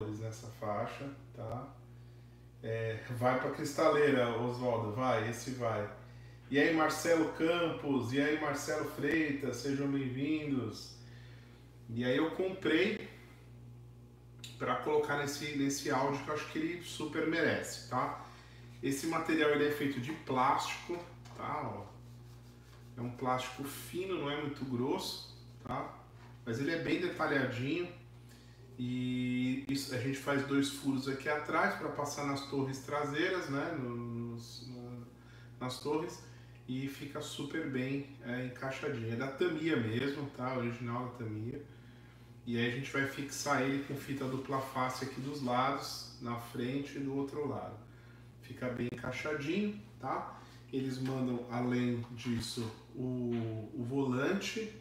nessa faixa, tá? É, vai para cristaleira, Oswaldo, vai, esse vai. E aí, Marcelo Campos, e aí, Marcelo Freitas, sejam bem-vindos. E aí eu comprei para colocar nesse, nesse áudio que eu acho que ele super merece, tá? Esse material ele é feito de plástico, tá? Ó. É um plástico fino, não é muito grosso, tá? Mas ele é bem detalhadinho e isso, a gente faz dois furos aqui atrás para passar nas torres traseiras, né? Nos, nas torres e fica super bem é, encaixadinho. É da Tamiya mesmo, tá? Original da Tamiya. E aí a gente vai fixar ele com fita dupla face aqui dos lados, na frente e do outro lado. Fica bem encaixadinho, tá? Eles mandam, além disso, o, o volante,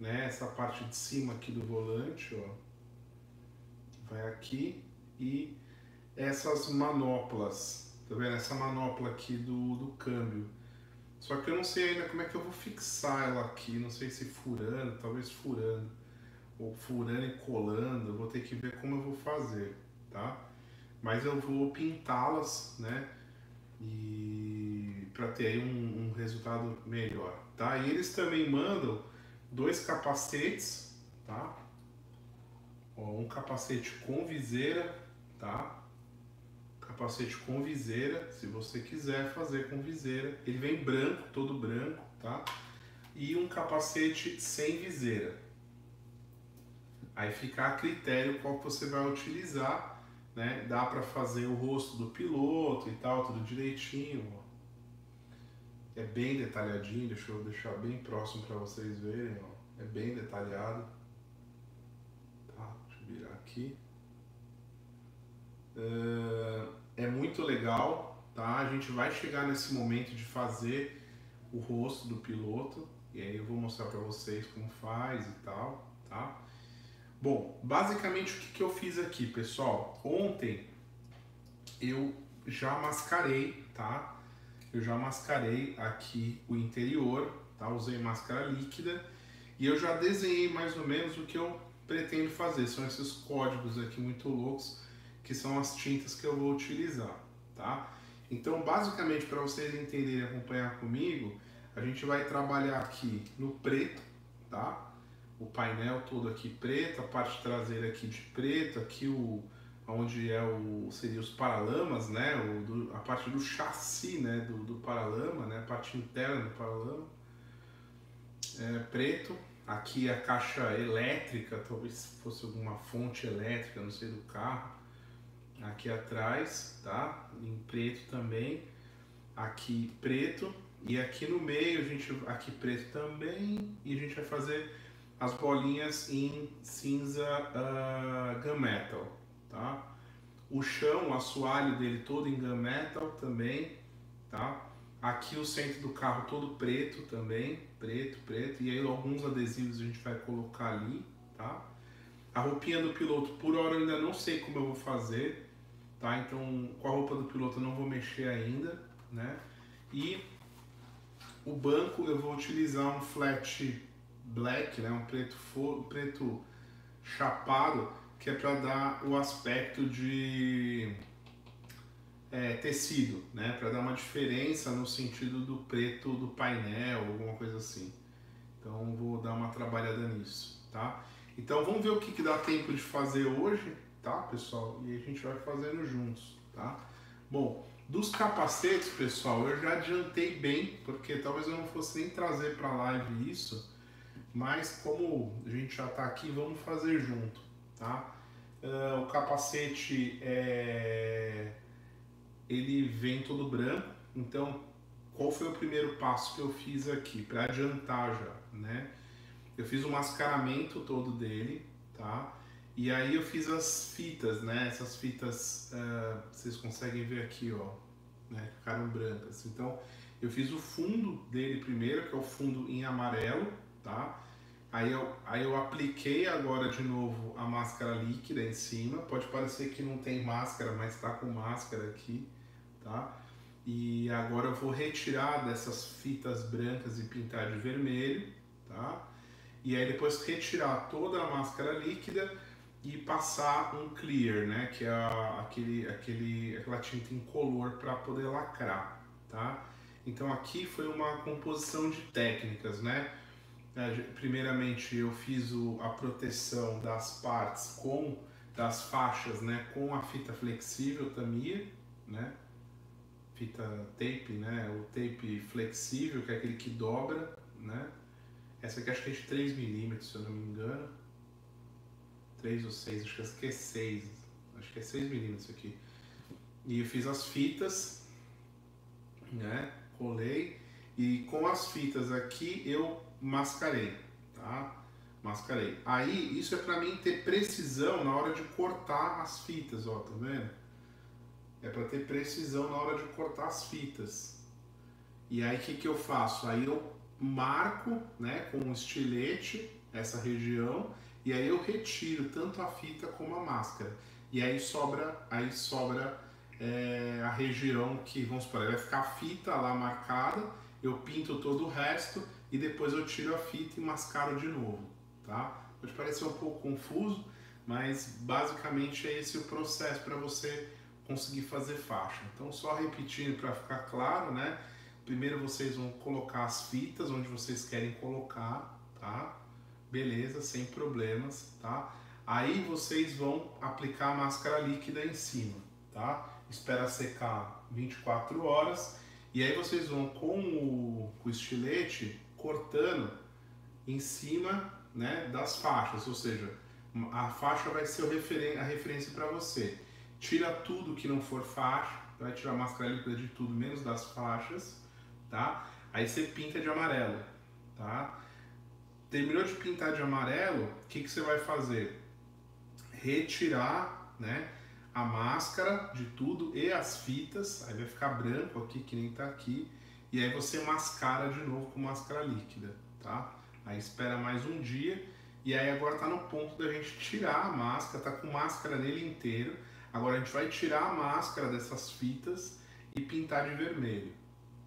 né? Essa parte de cima aqui do volante, ó. Vai aqui e essas manoplas, tá vendo? Essa manopla aqui do, do câmbio. Só que eu não sei ainda como é que eu vou fixar ela aqui, não sei se furando, talvez furando ou furando e colando, eu vou ter que ver como eu vou fazer, tá? Mas eu vou pintá-las, né? E para ter aí um, um, resultado melhor, tá? E eles também mandam dois capacetes, tá? Um capacete com viseira, tá? Capacete com viseira, se você quiser fazer com viseira. Ele vem branco, todo branco, tá? E um capacete sem viseira, Aí fica a critério qual você vai utilizar, né? Dá para fazer o rosto do piloto e tal, tudo direitinho. É bem detalhadinho, deixa eu deixar bem próximo para vocês verem, ó. É bem detalhado. Virar aqui. É muito legal, tá? A gente vai chegar nesse momento de fazer o rosto do piloto e aí eu vou mostrar para vocês como faz e tal, tá? Bom, basicamente o que, que eu fiz aqui, pessoal? Ontem eu já mascarei, tá? Eu já mascarei aqui o interior, tá? Usei máscara líquida e eu já desenhei mais ou menos o que eu pretendo fazer. São esses códigos aqui muito loucos que são as tintas que eu vou utilizar, tá? Então, basicamente, para vocês entenderem e acompanhar comigo, a gente vai trabalhar aqui no preto, tá? o painel todo aqui preto, a parte traseira aqui de preto, aqui o onde é o seria os paralamas, né, o, do, a parte do chassi, né, do, do paralama, né, a parte interna do paralama, é, preto. Aqui a caixa elétrica, talvez fosse alguma fonte elétrica, não sei do carro. Aqui atrás, tá? Em preto também. Aqui preto e aqui no meio a gente aqui preto também e a gente vai fazer as bolinhas em cinza uh, gunmetal, tá? O chão, o assoalho dele todo em gunmetal também, tá? Aqui o centro do carro todo preto também, preto, preto, e aí alguns adesivos a gente vai colocar ali, tá? A roupinha do piloto, por hora eu ainda não sei como eu vou fazer, tá? Então, com a roupa do piloto eu não vou mexer ainda, né? E o banco eu vou utilizar um flat black, né, um preto, for, preto chapado, que é para dar o aspecto de é, tecido, né, para dar uma diferença no sentido do preto do painel, alguma coisa assim. Então vou dar uma trabalhada nisso, tá? Então vamos ver o que, que dá tempo de fazer hoje, tá, pessoal? E a gente vai fazendo juntos, tá? Bom, dos capacetes, pessoal, eu já adiantei bem, porque talvez eu não fosse nem trazer para a live isso, mas como a gente já está aqui, vamos fazer junto, tá? Uh, o capacete é... ele vem todo branco, então qual foi o primeiro passo que eu fiz aqui para adiantar já, né? Eu fiz o mascaramento todo dele, tá? E aí eu fiz as fitas, né? Essas fitas uh, vocês conseguem ver aqui, ó, né? Ficaram brancas. Então eu fiz o fundo dele primeiro, que é o fundo em amarelo, tá? Aí eu, aí eu apliquei agora de novo a máscara líquida em cima. Pode parecer que não tem máscara, mas está com máscara aqui, tá? E agora eu vou retirar dessas fitas brancas e pintar de vermelho, tá? E aí depois retirar toda a máscara líquida, e passar um clear, né, que é aquele, aquele, aquela tinta incolor para poder lacrar, tá? Então aqui foi uma composição de técnicas, né? É, primeiramente eu fiz o, a proteção das partes com das faixas, né, com a fita flexível Tamiya, né? Fita tape, né? O tape flexível, que é aquele que dobra, né? Essa aqui acho que é de 3 milímetros, se eu não me engano. 3 ou 6, acho que é 6. Acho que é 6 milímetros aqui. E eu fiz as fitas, né? Colei. E com as fitas aqui eu mascarei, tá? Mascarei. Aí, isso é para mim ter precisão na hora de cortar as fitas, ó, tá vendo? É para ter precisão na hora de cortar as fitas. E aí, o que, que eu faço? Aí eu marco, né, com um estilete essa região e aí eu retiro tanto a fita como a máscara. E aí sobra, aí sobra é, a região que, vamos supor, vai ficar a fita lá marcada, eu pinto todo o resto e depois eu tiro a fita e mascaro de novo, tá? Pode parecer um pouco confuso, mas basicamente é esse o processo para você conseguir fazer faixa. Então só repetindo para ficar claro, né? Primeiro vocês vão colocar as fitas onde vocês querem colocar, tá? beleza, sem problemas, tá? Aí vocês vão aplicar a máscara líquida em cima, tá? Espera secar 24 horas e aí vocês vão com o, com o estilete cortando em cima né, das faixas, ou seja, a faixa vai ser a referência para você. Tira tudo que não for faixa, vai tirar a máscara líquida de tudo, menos das faixas, tá? Aí você pinta de amarelo, tá? Terminou de pintar de amarelo, o que, que você vai fazer? Retirar né, a máscara de tudo e as fitas, aí vai ficar branco aqui, que nem tá aqui, e aí você mascara de novo com máscara líquida, tá? Aí espera mais um dia, e aí agora tá no ponto da gente tirar a máscara, tá com máscara nele inteiro, agora a gente vai tirar a máscara dessas fitas e pintar de vermelho,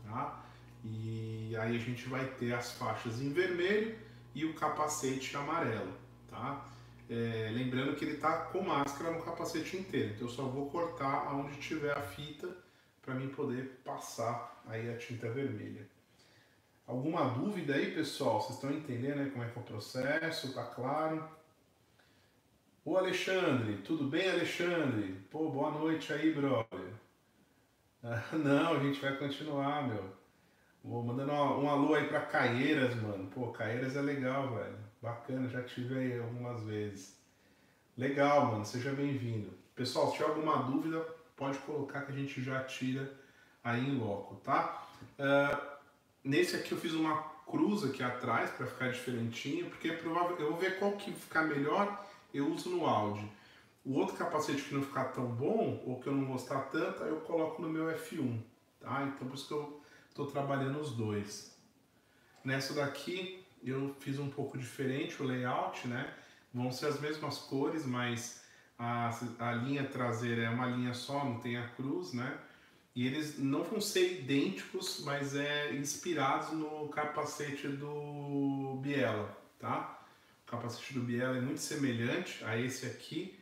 tá? E aí a gente vai ter as faixas em vermelho, e o capacete amarelo, tá? É, lembrando que ele está com máscara no capacete inteiro, então eu só vou cortar aonde tiver a fita para mim poder passar aí a tinta vermelha. Alguma dúvida aí, pessoal? Vocês estão entendendo aí como é que é o processo? Tá claro? Ô Alexandre, tudo bem Alexandre? Pô, boa noite aí, brother. não, a gente vai continuar, meu. Vou mandando um alô aí pra Caieiras, mano. Pô, Caieiras é legal, velho. Bacana, já tive aí algumas vezes. Legal, mano. Seja bem-vindo. Pessoal, se tiver alguma dúvida, pode colocar que a gente já tira aí em loco, tá? Uh, nesse aqui eu fiz uma cruz aqui atrás para ficar diferentinho, porque é provável, eu vou ver qual que ficar melhor, eu uso no áudio. O outro capacete que não ficar tão bom, ou que eu não gostar tanto, aí eu coloco no meu F1, tá? Então por isso que eu estou trabalhando os dois. Nessa daqui eu fiz um pouco diferente o layout, né? Vão ser as mesmas cores, mas a, a linha traseira é uma linha só, não tem a cruz, né? E eles não vão ser idênticos, mas é inspirados no capacete do Biela, tá? Capacete do Biela é muito semelhante a esse aqui.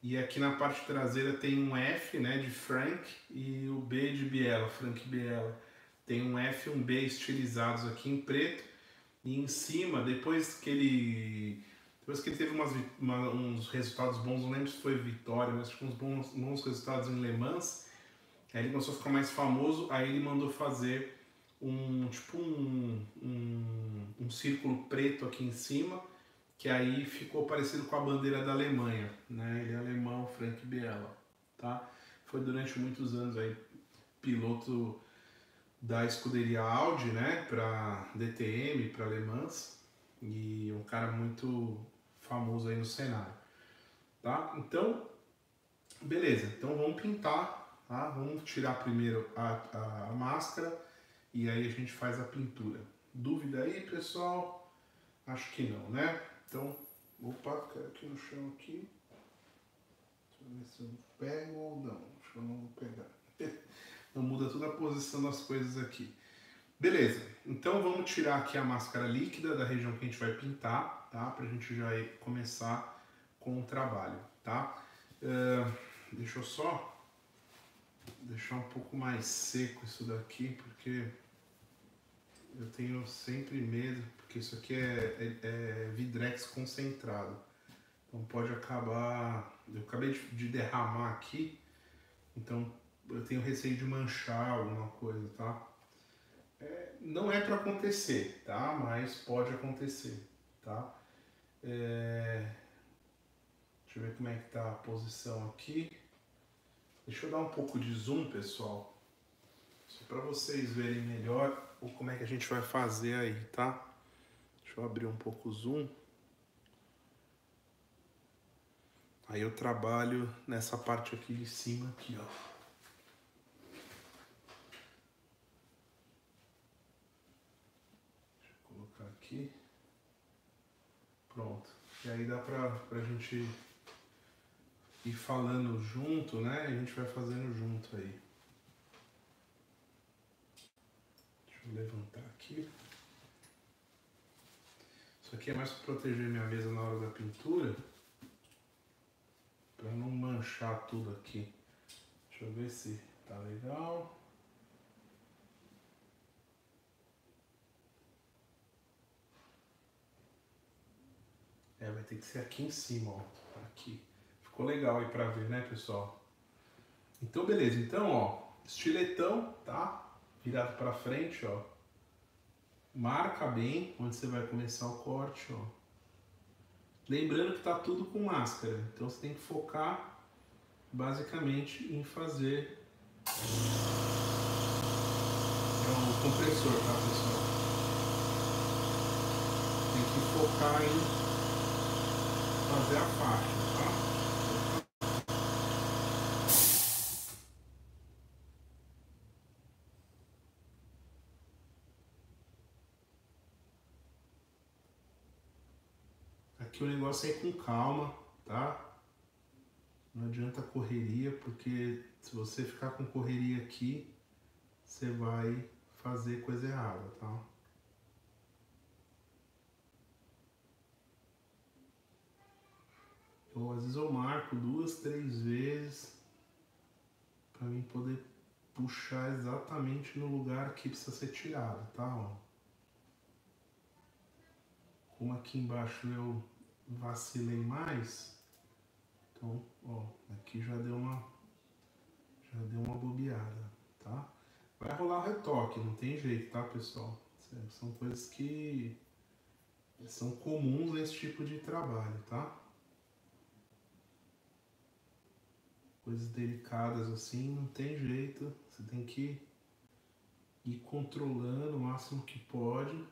E aqui na parte traseira tem um F, né, de Frank e o B de Biela, Frank Biela. Tem um F e um B estilizados aqui em preto. E em cima, depois que ele. Depois que ele teve umas, uma, uns resultados bons, não lembro se foi vitória, mas uns bons, bons resultados em Le Mans. Aí ele começou a ficar mais famoso, aí ele mandou fazer um tipo um, um, um círculo preto aqui em cima, que aí ficou parecido com a bandeira da Alemanha, né? Ele é alemão, Frank Biela, tá? Foi durante muitos anos aí piloto da escuderia Audi, né, para DTM, para Le Mans, e um cara muito famoso aí no cenário, tá? Então, beleza, então vamos pintar, tá? Vamos tirar primeiro a, a, a máscara e aí a gente faz a pintura. Dúvida aí, pessoal? Acho que não, né? Então, opa, caiu aqui no chão aqui. Deixa eu ver se eu pego ou não. Acho que eu não vou pegar. Então muda toda a posição das coisas aqui. Beleza, então vamos tirar aqui a máscara líquida da região que a gente vai pintar, tá? Pra gente já começar com o trabalho, tá? Uh, deixa eu só deixar um pouco mais seco isso daqui, porque eu tenho sempre medo, porque isso aqui é, é, é vidrex concentrado. Então pode acabar. Eu acabei de, de derramar aqui, então eu tenho receio de manchar alguma coisa, tá? É, não é para acontecer, tá? Mas pode acontecer, tá? É... Deixa eu ver como é que tá a posição aqui. Deixa eu dar um pouco de zoom, pessoal. Só para vocês verem melhor o como é que a gente vai fazer aí, tá? Deixa eu abrir um pouco o zoom. Aí eu trabalho nessa parte aqui de cima aqui, ó. Deixa eu colocar aqui. Pronto. E aí dá pra, pra gente ir falando junto, né? A gente vai fazendo junto aí. Levantar aqui. Isso aqui é mais para proteger minha mesa na hora da pintura. Para não manchar tudo aqui. Deixa eu ver se tá legal. É, vai ter que ser aqui em cima, ó. Aqui. Ficou legal aí pra ver, né, pessoal? Então, beleza. Então, ó, estiletão, tá? Virado pra frente, ó. Marca bem onde você vai começar o corte, ó. Lembrando que tá tudo com máscara, então você tem que focar basicamente em fazer é o compressor, tá pessoal? Tem que focar em fazer a faixa. O negócio é com calma, tá? Não adianta correria, porque se você ficar com correria aqui, você vai fazer coisa errada, tá? Eu, às vezes eu marco duas, três vezes para mim poder puxar exatamente no lugar que precisa ser tirado, tá? Ó. Como aqui embaixo eu vacilei mais, então, ó, aqui já deu uma já deu uma bobeada, tá? Vai rolar o retoque, não tem jeito, tá, pessoal? São coisas que são comuns nesse tipo de trabalho, tá? Coisas delicadas assim, não tem jeito, você tem que ir controlando o máximo que pode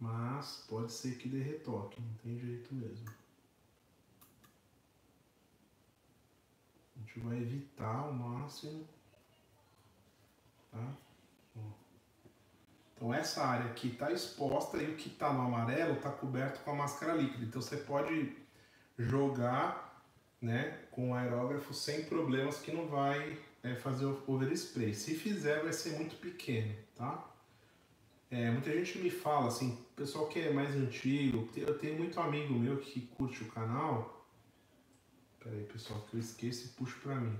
mas pode ser que dê retoque, não tem jeito mesmo. A gente vai evitar ao máximo, tá? Então essa área aqui está exposta e o que está no amarelo está coberto com a máscara líquida. Então você pode jogar né, com o aerógrafo sem problemas que não vai é, fazer o overspray. Se fizer vai ser muito pequeno, tá? É, muita gente me fala, assim, pessoal que é mais antigo, eu tenho muito amigo meu que curte o canal. Pera aí, pessoal, que eu esqueço e puxo pra mim.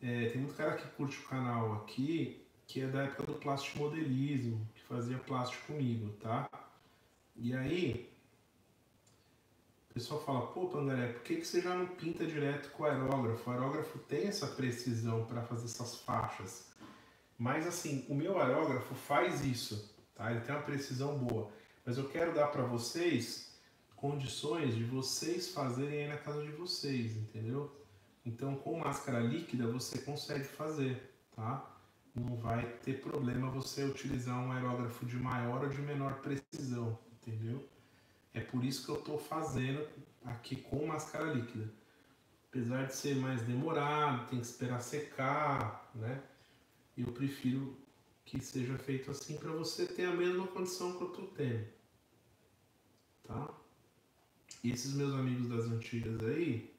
É, tem muito cara que curte o canal aqui, que é da época do plástico modelismo, que fazia plástico comigo, tá? E aí, o pessoal fala, pô, Pangaré, por que, que você já não pinta direto com o aerógrafo? O aerógrafo tem essa precisão para fazer essas faixas. Mas assim, o meu aerógrafo faz isso tá? Ele tem uma precisão boa. Mas eu quero dar para vocês condições de vocês fazerem aí na casa de vocês, entendeu? Então, com máscara líquida você consegue fazer, tá? Não vai ter problema você utilizar um aerógrafo de maior ou de menor precisão, entendeu? É por isso que eu estou fazendo aqui com máscara líquida. Apesar de ser mais demorado, tem que esperar secar, né? Eu prefiro que seja feito assim para você ter a mesma condição que eu tô tendo. Tá? E esses meus amigos das antigas aí,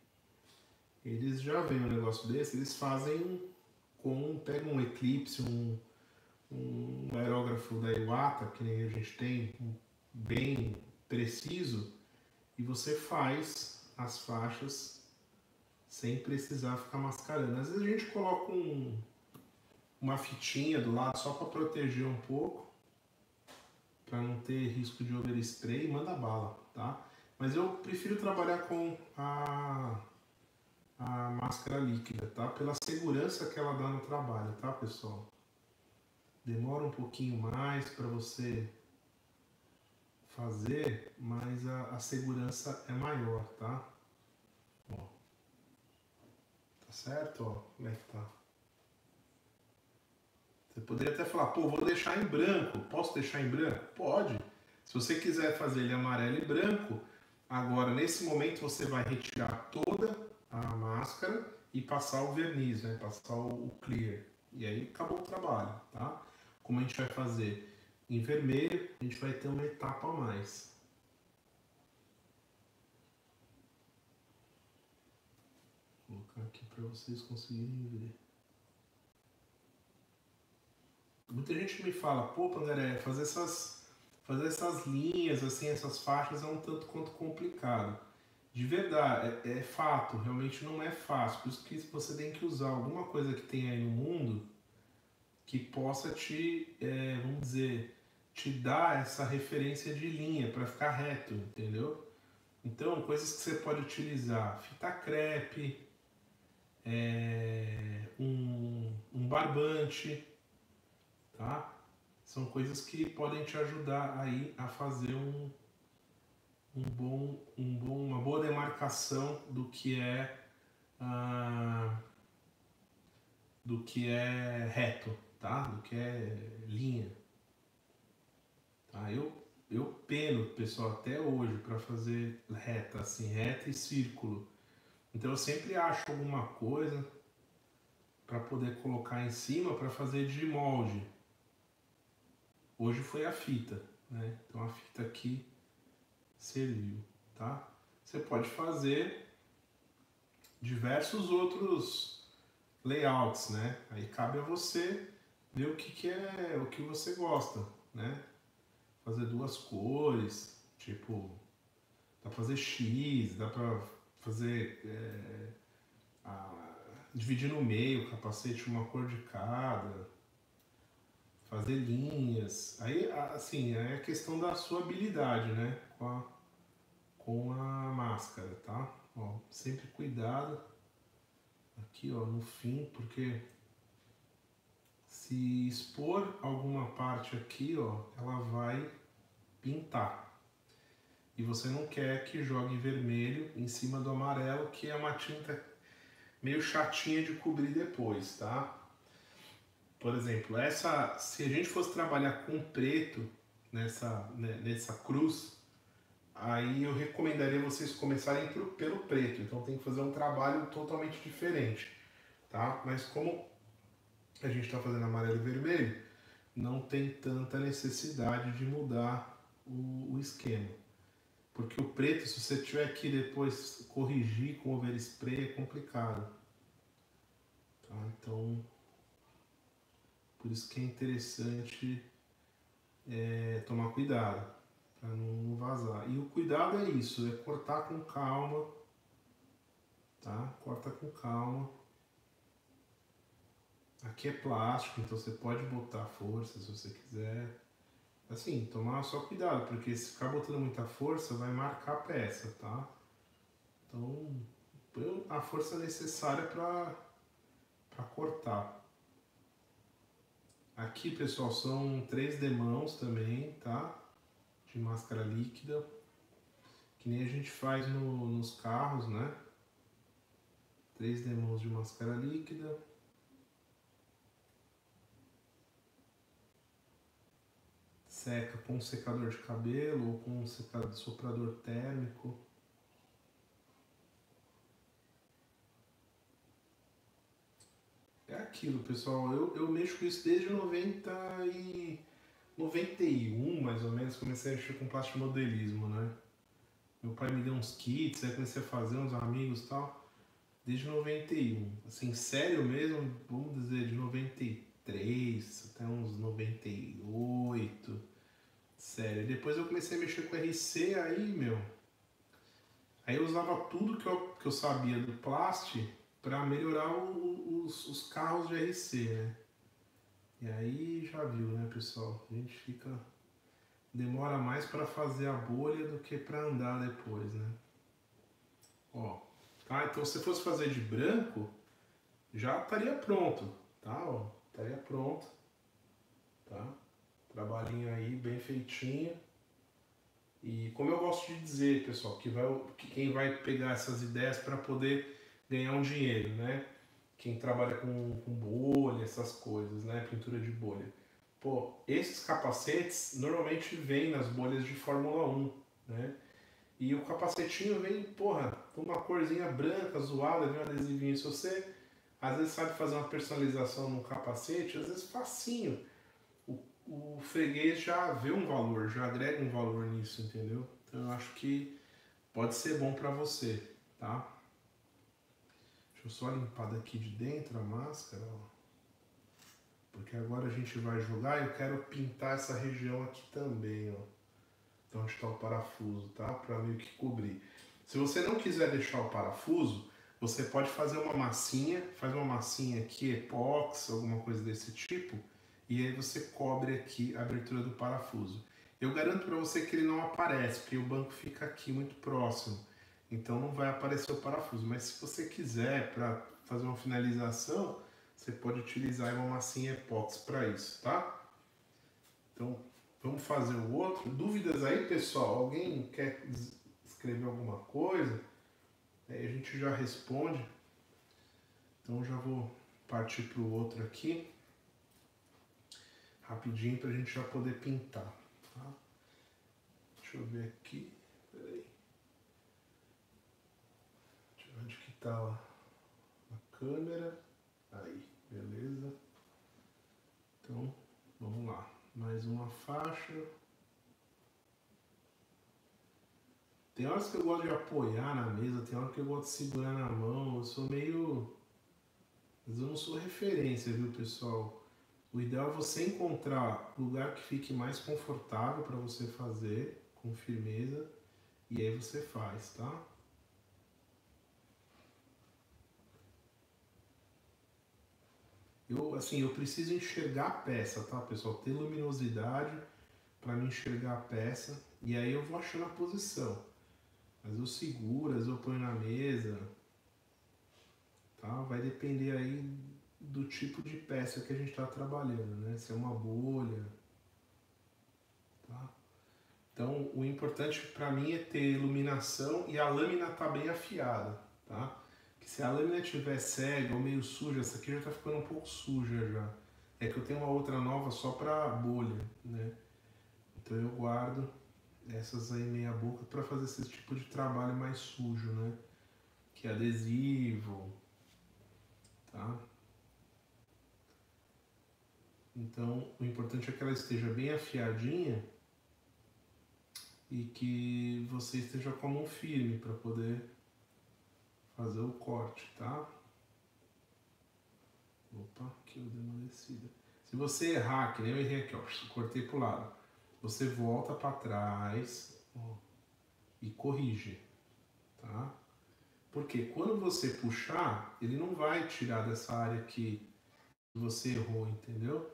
eles já veem um negócio desse, eles fazem com, pegam um Eclipse, um, um aerógrafo da Iwata, que nem a gente tem, bem preciso, e você faz as faixas sem precisar ficar mascarando. Às vezes a gente coloca um, uma fitinha do lado só para proteger um pouco, para não ter risco de overspray manda bala, tá? Mas eu prefiro trabalhar com a, a máscara líquida, tá? Pela segurança que ela dá no trabalho, tá, pessoal? Demora um pouquinho mais para você fazer, mas a, a segurança é maior, tá? Ó. Tá certo? Ó, como é que tá? Você poderia até falar, pô, vou deixar em branco. Posso deixar em branco? Pode. Se você quiser fazer ele amarelo e branco, agora nesse momento você vai retirar toda a máscara e passar o verniz, né? Passar o clear. E aí acabou o trabalho, tá? Como a gente vai fazer em vermelho, a gente vai ter uma etapa a mais. Vou colocar aqui para vocês conseguirem ver. Muita gente me fala, pô, Pangaré, fazer essas, fazer essas linhas, assim, essas faixas é um tanto quanto complicado. De verdade, é, é fato, realmente não é fácil. Por isso que você tem que usar alguma coisa que tem aí no mundo que possa te, é, vamos dizer, te dar essa referência de linha para ficar reto, entendeu? Então, coisas que você pode utilizar: fita crepe, é, um, um barbante, tá? São coisas que podem te ajudar aí a fazer um, um bom, um bom, uma boa demarcação do que é ah, do que é reto, tá? Do que é linha. Tá? Eu, eu peno, pessoal, até hoje para fazer reta, assim, reta e círculo. Então eu sempre acho alguma coisa para poder colocar em cima para fazer de molde. Hoje foi a fita, né? Então a fita aqui serviu, tá? Você pode fazer diversos outros layouts, né? Aí cabe a você ver o que, que é o que você gosta, né? Fazer duas cores, tipo, dá pra fazer X, dá pra fazer é, a, dividir no meio o capacete uma cor de cada, fazer linhas. Aí, assim, é questão da sua habilidade, né? Com a, com a máscara, tá? Ó, sempre cuidado aqui, ó, no fim, porque se expor alguma parte aqui, ó, ela vai pintar. E você não quer que jogue vermelho em cima do amarelo, que é uma tinta meio chatinha de cobrir depois, tá? Por exemplo, essa, se a gente fosse trabalhar com preto nessa, né, nessa cruz, aí eu recomendaria vocês começarem pro, pelo preto. Então tem que fazer um trabalho totalmente diferente, tá? Mas como a gente está fazendo amarelo e vermelho, não tem tanta necessidade de mudar o, o esquema. Porque o preto, se você tiver que depois corrigir com overspray, é complicado. Tá? Então, por isso que é interessante é, tomar cuidado para não vazar. E o cuidado é isso, é cortar com calma, tá? Corta com calma. Aqui é plástico, então você pode botar força se você quiser. Assim, tomar só cuidado, porque se ficar botando muita força, vai marcar a peça, tá? Então, põe a força necessária para cortar. Aqui, pessoal, são três demãos também, tá? De máscara líquida. Que nem a gente faz no, nos carros, né? Três demãos de máscara líquida. Seca com um secador de cabelo ou com um secador, soprador térmico. É aquilo, pessoal. Eu, eu mexo com isso desde 90 e 91, mais ou menos, comecei a mexer com plástico modelismo, né? Meu pai me deu uns kits, aí comecei a fazer uns amigos e tal. Desde 91. Assim, sério mesmo, vamos dizer, de 93 até uns 98. Sério. Depois eu comecei a mexer com RC, aí, meu. Aí eu usava tudo que eu, que eu sabia do plástico para melhorar o, os, os carros de RC, né? E aí já viu, né, pessoal? A gente fica demora mais para fazer a bolha do que para andar depois, né? Ó, tá? Então se fosse fazer de branco, já estaria pronto, tá? Ó, estaria pronto, tá? Trabalhinho aí bem feitinho. E como eu gosto de dizer, pessoal, que, vai, que quem vai pegar essas ideias para poder ganhar um dinheiro, né? Quem trabalha com, com bolha, essas coisas, né? Pintura de bolha. Pô, esses capacetes normalmente vêm nas bolhas de Fórmula 1, né? E o capacetinho vem, porra, com uma corzinha branca, zoada, vem um adesivinho. Se você às vezes sabe fazer uma personalização num capacete, às vezes facinho. O, o freguês já vê um valor, já agrega um valor nisso, entendeu? Então eu acho que pode ser bom para você, tá? Deixa eu só limpar daqui de dentro a máscara, ó. Porque agora a gente vai jogar e eu quero pintar essa região aqui também, ó. Então onde está o parafuso, tá? Para meio que cobrir. Se você não quiser deixar o parafuso, você pode fazer uma massinha, faz uma massinha aqui, epóxi, alguma coisa desse tipo, e aí você cobre aqui a abertura do parafuso. Eu garanto para você que ele não aparece, porque o banco fica aqui muito próximo, então não vai aparecer o parafuso. Mas se você quiser para fazer uma finalização, você pode utilizar uma massinha epóxi para isso, tá? Então, vamos fazer o outro. Dúvidas aí, pessoal? Alguém quer escrever alguma coisa? Aí a gente já responde. Então, já vou partir para o outro aqui. Rapidinho para a gente já poder pintar. Tá? Deixa eu ver aqui. Peraí. Está a câmera? Aí, beleza? Então, vamos lá. Mais uma faixa. Tem horas que eu gosto de apoiar na mesa, tem horas que eu gosto de segurar na mão. Eu sou meio. Mas eu não sou referência, viu, pessoal? O ideal é você encontrar lugar que fique mais confortável para você fazer com firmeza e aí você faz, tá? Eu, assim, eu preciso enxergar a peça, tá, pessoal? Ter luminosidade para me enxergar a peça e aí eu vou achando a posição. Mas eu seguro, às eu ponho na mesa, tá? Vai depender aí do tipo de peça que a gente está trabalhando, né? Se é uma bolha, tá? Então, o importante para mim é ter iluminação e a lâmina tá bem afiada, tá? Se a lâmina estiver cega ou meio suja, essa aqui já está ficando um pouco suja já. É que eu tenho uma outra nova só para bolha, né? Então eu guardo essas aí meia boca para fazer esse tipo de trabalho mais sujo, né? Que é adesivo, tá? Então o importante é que ela esteja bem afiadinha e que você esteja com a mão firme para poder fazer o corte, tá? Opa, aqui eu dei uma descida. Se você errar, que nem eu errei aqui, ó, cortei pro lado, você volta para trás ó, e corrige, tá? Porque quando você puxar, ele não vai tirar dessa área que você errou, entendeu?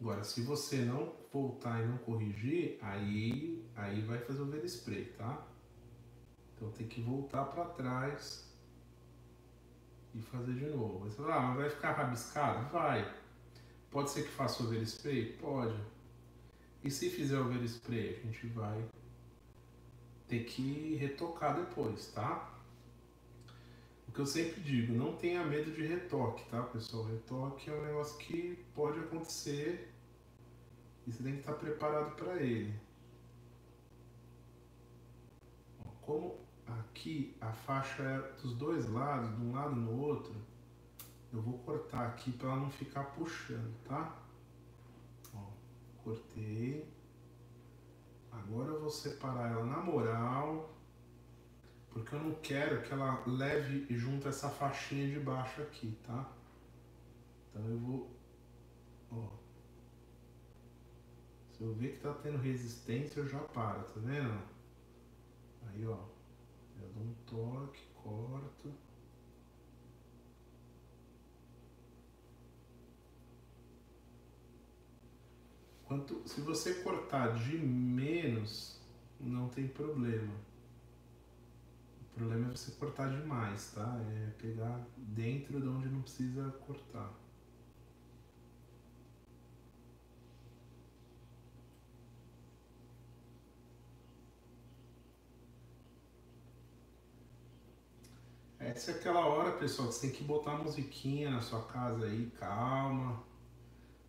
Agora, se você não voltar e não corrigir, aí, aí vai fazer o ver spray, tá? Então tem que voltar para trás e fazer de novo. Você fala, ah, mas vai ficar rabiscado? Vai. Pode ser que faça over spray? Pode. E se fizer over spray, a gente vai ter que retocar depois, tá? O que eu sempre digo, não tenha medo de retoque, tá, pessoal? Retoque é um negócio que pode acontecer e você tem que estar preparado para ele. Como aqui a faixa é dos dois lados, de um lado no outro, eu vou cortar aqui para não ficar puxando, tá? Ó, cortei. Agora eu vou separar ela na moral, porque eu não quero que ela leve junto essa faixinha de baixo aqui, tá? Então eu vou, ó. Se eu ver que tá tendo resistência, eu já paro, tá vendo? Aí, ó. Eu dou um toque, corto. Quanto, se você cortar de menos, não tem problema. O problema é você cortar demais, tá? É pegar dentro de onde não precisa cortar. Essa é aquela hora, pessoal, que você tem que botar musiquinha na sua casa aí, calma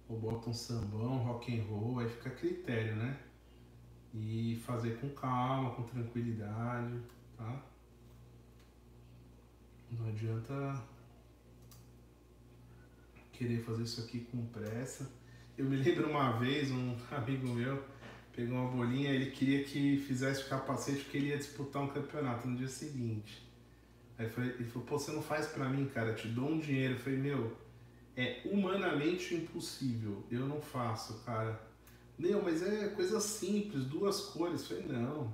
ou bota um sambão, rock and roll, aí fica a critério, né? E fazer com calma, com tranquilidade, tá? Não adianta querer fazer isso aqui com pressa. Eu me lembro uma vez, um amigo meu pegou uma bolinha, ele queria que fizesse o capacete porque ele ia disputar um campeonato no dia seguinte. Aí ele falou, pô, você não faz pra mim, cara, te dou um dinheiro. Eu falei, meu, é humanamente impossível. Eu não faço, cara. Não, mas é coisa simples, duas cores. Eu falei, não.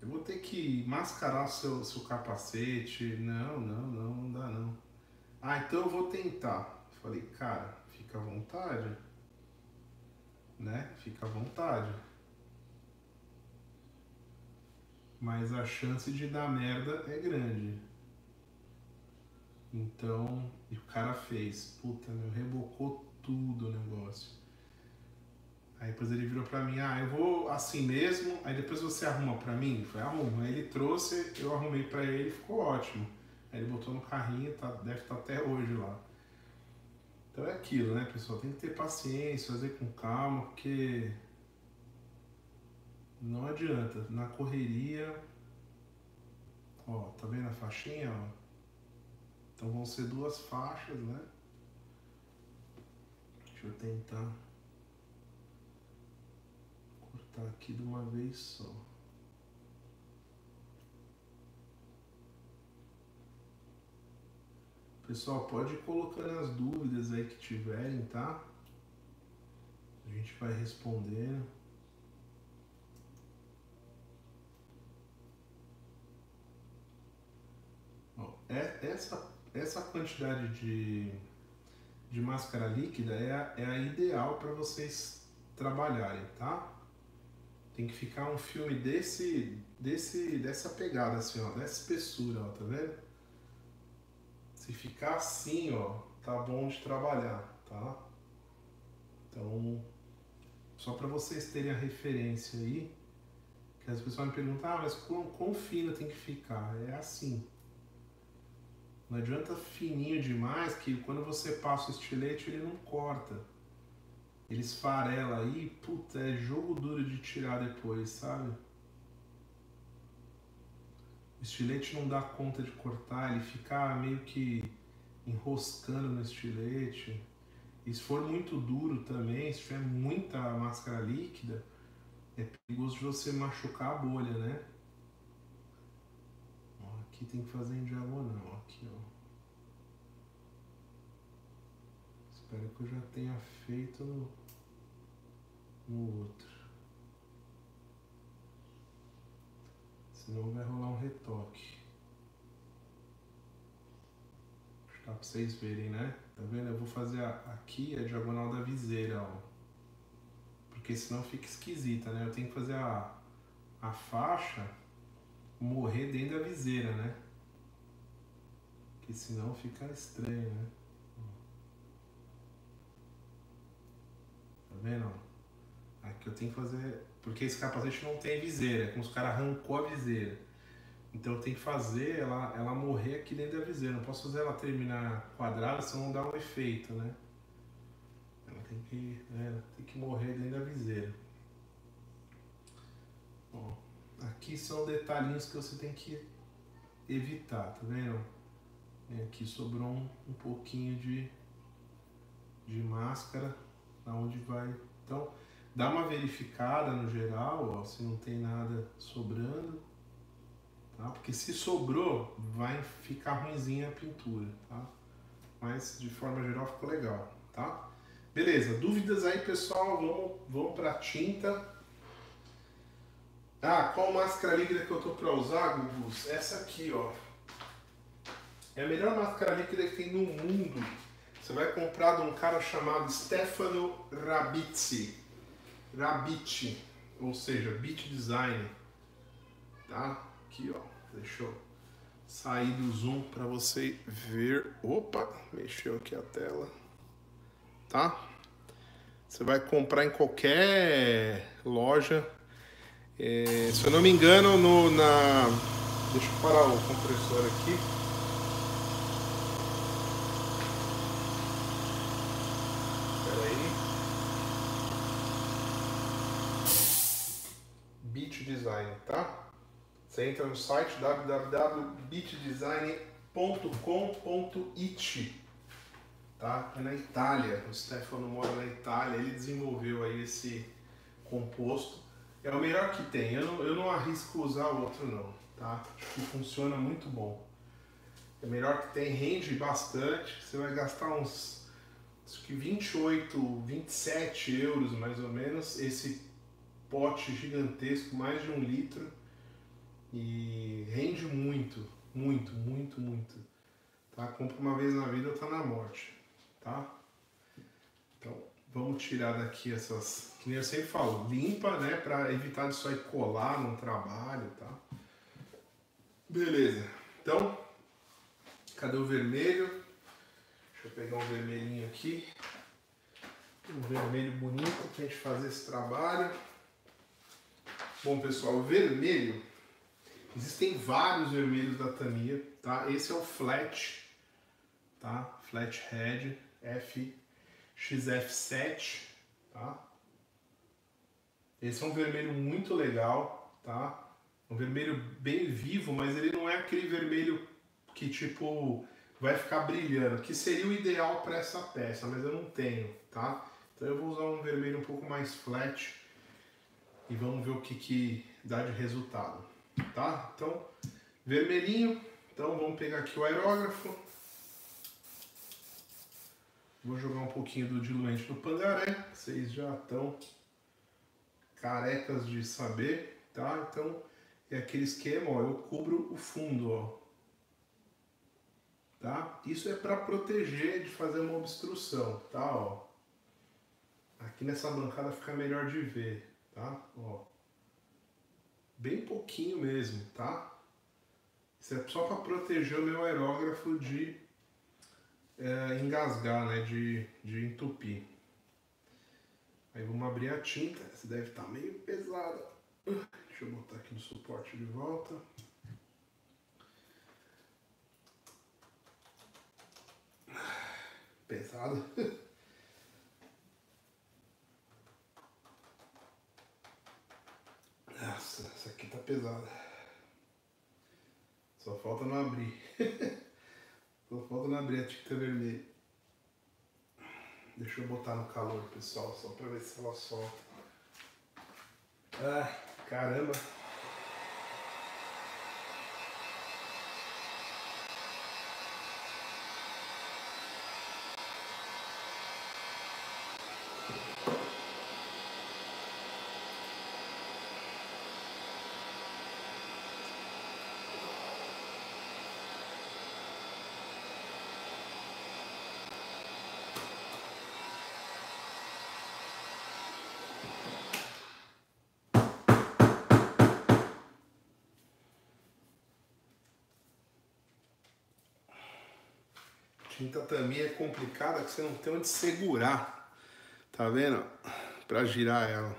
Eu vou ter que mascarar o seu, seu capacete. Não, não, não, não dá não. Ah, então eu vou tentar. Eu falei, cara, fica à vontade. Né? Fica à vontade. Mas a chance de dar merda é grande. Então, e o cara fez, puta, meu, rebocou tudo o negócio. Aí depois ele virou pra mim, ah, eu vou assim mesmo, aí depois você arruma pra mim? Falei, arruma. Aí ele trouxe, eu arrumei pra ele, ficou ótimo. Aí ele botou no carrinho, tá, deve estar tá até hoje lá. Então é aquilo, né, pessoal? Tem que ter paciência, fazer com calma, porque não adianta. Na correria, ó, tá vendo a faixinha, ó? Então vão ser duas faixas, né? Deixa eu tentar cortar aqui de uma vez só. Pessoal, pode ir colocando as dúvidas aí que tiverem, tá? A gente vai respondendo. É, essa essa quantidade de, de máscara líquida é a, é a ideal para vocês trabalharem, tá? Tem que ficar um filme desse, desse, dessa pegada assim, ó, dessa espessura, ó, tá vendo? Se ficar assim, ó, tá bom de trabalhar, tá? Então, só para vocês terem a referência aí, que as pessoas me perguntam, ah, mas quão, quão fino tem que ficar? É assim, não adianta fininho demais que quando você passa o estilete ele não corta. Ele esfarela aí, puta, é jogo duro de tirar depois, sabe? O estilete não dá conta de cortar, ele fica meio que enroscando no estilete. E se for muito duro também, se tiver muita máscara líquida, é perigoso de você machucar a bolha, né? Aqui tem que fazer em diagonal, aqui ó. Espero que eu já tenha feito no, no outro. Senão vai rolar um retoque. Dá pra vocês verem, né? Tá vendo? Eu vou fazer a, aqui a diagonal da viseira, ó. Porque senão fica esquisita, né? Eu tenho que fazer a, a faixa morrer dentro da viseira, né? Que senão fica estranho, né? Tá vendo? Aqui eu tenho que fazer. Porque esse capacete não tem viseira, é como se o cara arrancou a viseira. Então eu tenho que fazer ela, ela morrer aqui dentro da viseira. Não posso fazer ela terminar quadrada, senão não dá um efeito, né? Ela tem que, né, tem que morrer dentro da viseira. Ó. Aqui são detalhinhos que você tem que evitar, tá vendo? aqui sobrou um, um pouquinho de, de máscara, aonde vai. Então, dá uma verificada no geral, ó, se não tem nada sobrando, tá? Porque se sobrou, vai ficar ruimzinha a pintura, tá? Mas de forma geral ficou legal, tá? Beleza, dúvidas aí pessoal, vamos, vamos para tinta. Ah, qual máscara líquida que eu tô para usar, Gugus? Essa aqui, ó. É a melhor máscara líquida que tem no mundo. Você vai comprar de um cara chamado Stefano Rabizzi. Rabizzi, ou seja, Beat Design. Tá? Aqui, ó. Deixa eu sair do zoom para você ver. Opa, mexeu aqui a tela. Tá? Você vai comprar em qualquer loja. É, se eu não me engano, no, na. Deixa eu parar o compressor aqui. Beat Design, tá? Você entra no site www.beatdesign.com.it, tá? É na Itália, o Stefano mora na Itália, ele desenvolveu aí esse composto. É o melhor que tem, eu não, eu não arrisco usar o outro não, tá? Acho que funciona muito bom. É o melhor que tem, rende bastante, você vai gastar uns acho que 28, 27 euros mais ou menos, esse pote gigantesco, mais de um litro, e rende muito, muito, muito, muito. Tá? Compra uma vez na vida ou tá na morte, tá? Então, vamos tirar daqui essas, eu sempre falo, limpa, né, para evitar disso aí colar no trabalho, tá? Beleza. Então, cadê o vermelho? Deixa eu pegar um vermelhinho aqui. Um vermelho bonito pra gente fazer esse trabalho. Bom, pessoal, vermelho. Existem vários vermelhos da Tamiya, tá? Esse é o flat, tá? Flathead FXF7, tá? Esse é um vermelho muito legal, tá? Um vermelho bem vivo, mas ele não é aquele vermelho que tipo vai ficar brilhando, que seria o ideal para essa peça, mas eu não tenho, tá? Então eu vou usar um vermelho um pouco mais flat e vamos ver o que, que dá de resultado, tá? Então, vermelhinho, então vamos pegar aqui o aerógrafo, vou jogar um pouquinho do diluente no pangaré, vocês já estão carecas de saber, tá? Então, é aquele esquema, ó, eu cubro o fundo, ó, tá? Isso é para proteger de fazer uma obstrução, tá? Ó. Aqui nessa bancada fica melhor de ver tá? Ó, bem pouquinho mesmo, tá? Isso é só para proteger o meu aerógrafo de é, engasgar, né? De, de entupir. Aí vamos abrir a tinta, essa deve estar tá meio pesada. Deixa eu botar aqui no suporte de volta. Pesado. Nossa, essa aqui tá pesada. Só falta não abrir. Só falta não abrir a tinta vermelha. Deixa eu botar no calor, pessoal, só pra ver se ela solta. Ah, caramba. Tinta também é complicada que você não tem onde segurar. Tá vendo? Para girar ela.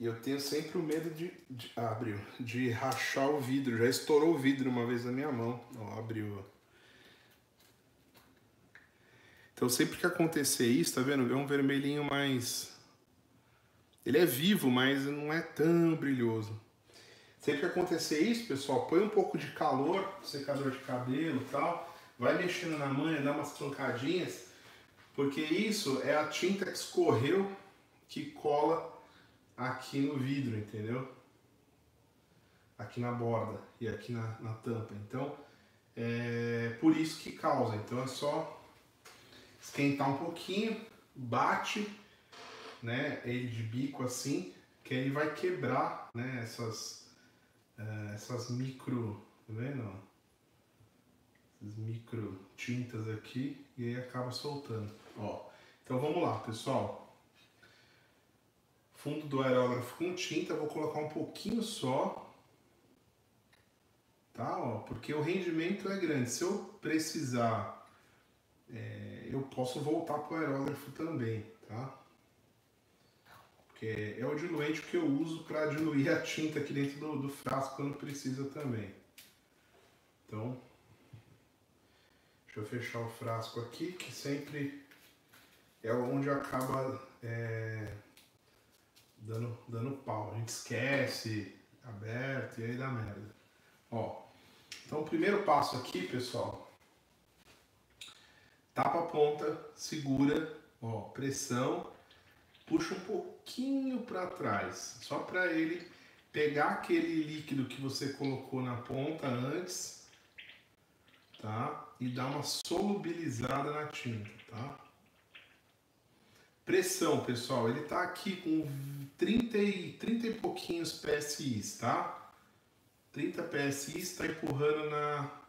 E eu tenho sempre o medo de, de ah, abriu, de rachar o vidro. Já estourou o vidro uma vez na minha mão. Ó, abriu. Então sempre que acontecer isso, tá vendo? É um vermelhinho mais. Ele é vivo, mas não é tão brilhoso. Sempre que acontecer isso, pessoal, põe um pouco de calor, secador de cabelo e tal vai mexendo na manha, dá umas pancadinhas, porque isso é a tinta que escorreu que cola aqui no vidro, entendeu? Aqui na borda e aqui na, na tampa. Então, é por isso que causa. Então é só esquentar um pouquinho, bate, né, ele de bico assim, que aí vai quebrar né, essas, uh, essas micro, tá vendo? Essas micro tintas aqui e aí acaba soltando. Ó, então vamos lá, pessoal. Fundo do aerógrafo com tinta, vou colocar um pouquinho só. Tá, ó, porque o rendimento é grande. Se eu precisar, é, eu posso voltar para o aerógrafo também, tá? Porque é o diluente que eu uso para diluir a tinta aqui dentro do, do frasco quando precisa também. Então, deixa eu fechar o frasco aqui, que sempre é onde acaba é, dando, dando pau. A gente esquece, aberto e aí dá merda. Ó, então o primeiro passo aqui, pessoal, tapa a ponta, segura, ó, pressão, puxa um pouquinho para trás, só para ele pegar aquele líquido que você colocou na ponta antes, tá? E dar uma solubilizada na tinta, tá? Pressão, pessoal, ele tá aqui com 30 e, 30 e pouquinhos PSI, tá? 30 PSI está empurrando na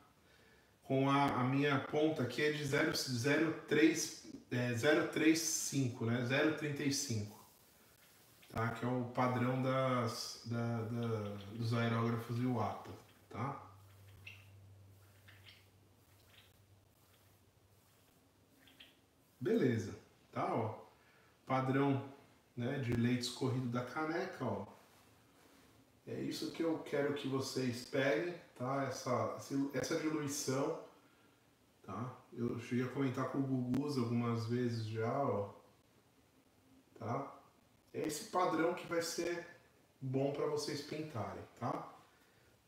com a, a, minha ponta aqui é de 0,3 é, 0,35, né? 0,35, tá? Que é o padrão das, da, da, dos aerógrafos Iwata, tá? Beleza, tá? Ó padrão né, de leite escorrido da caneca, ó. É isso que eu quero que vocês peguem, tá? Essa, essa diluição, tá? Eu cheguei a comentar com o Gugus algumas vezes já, ó. Tá? É esse padrão que vai ser bom para vocês pintarem, tá?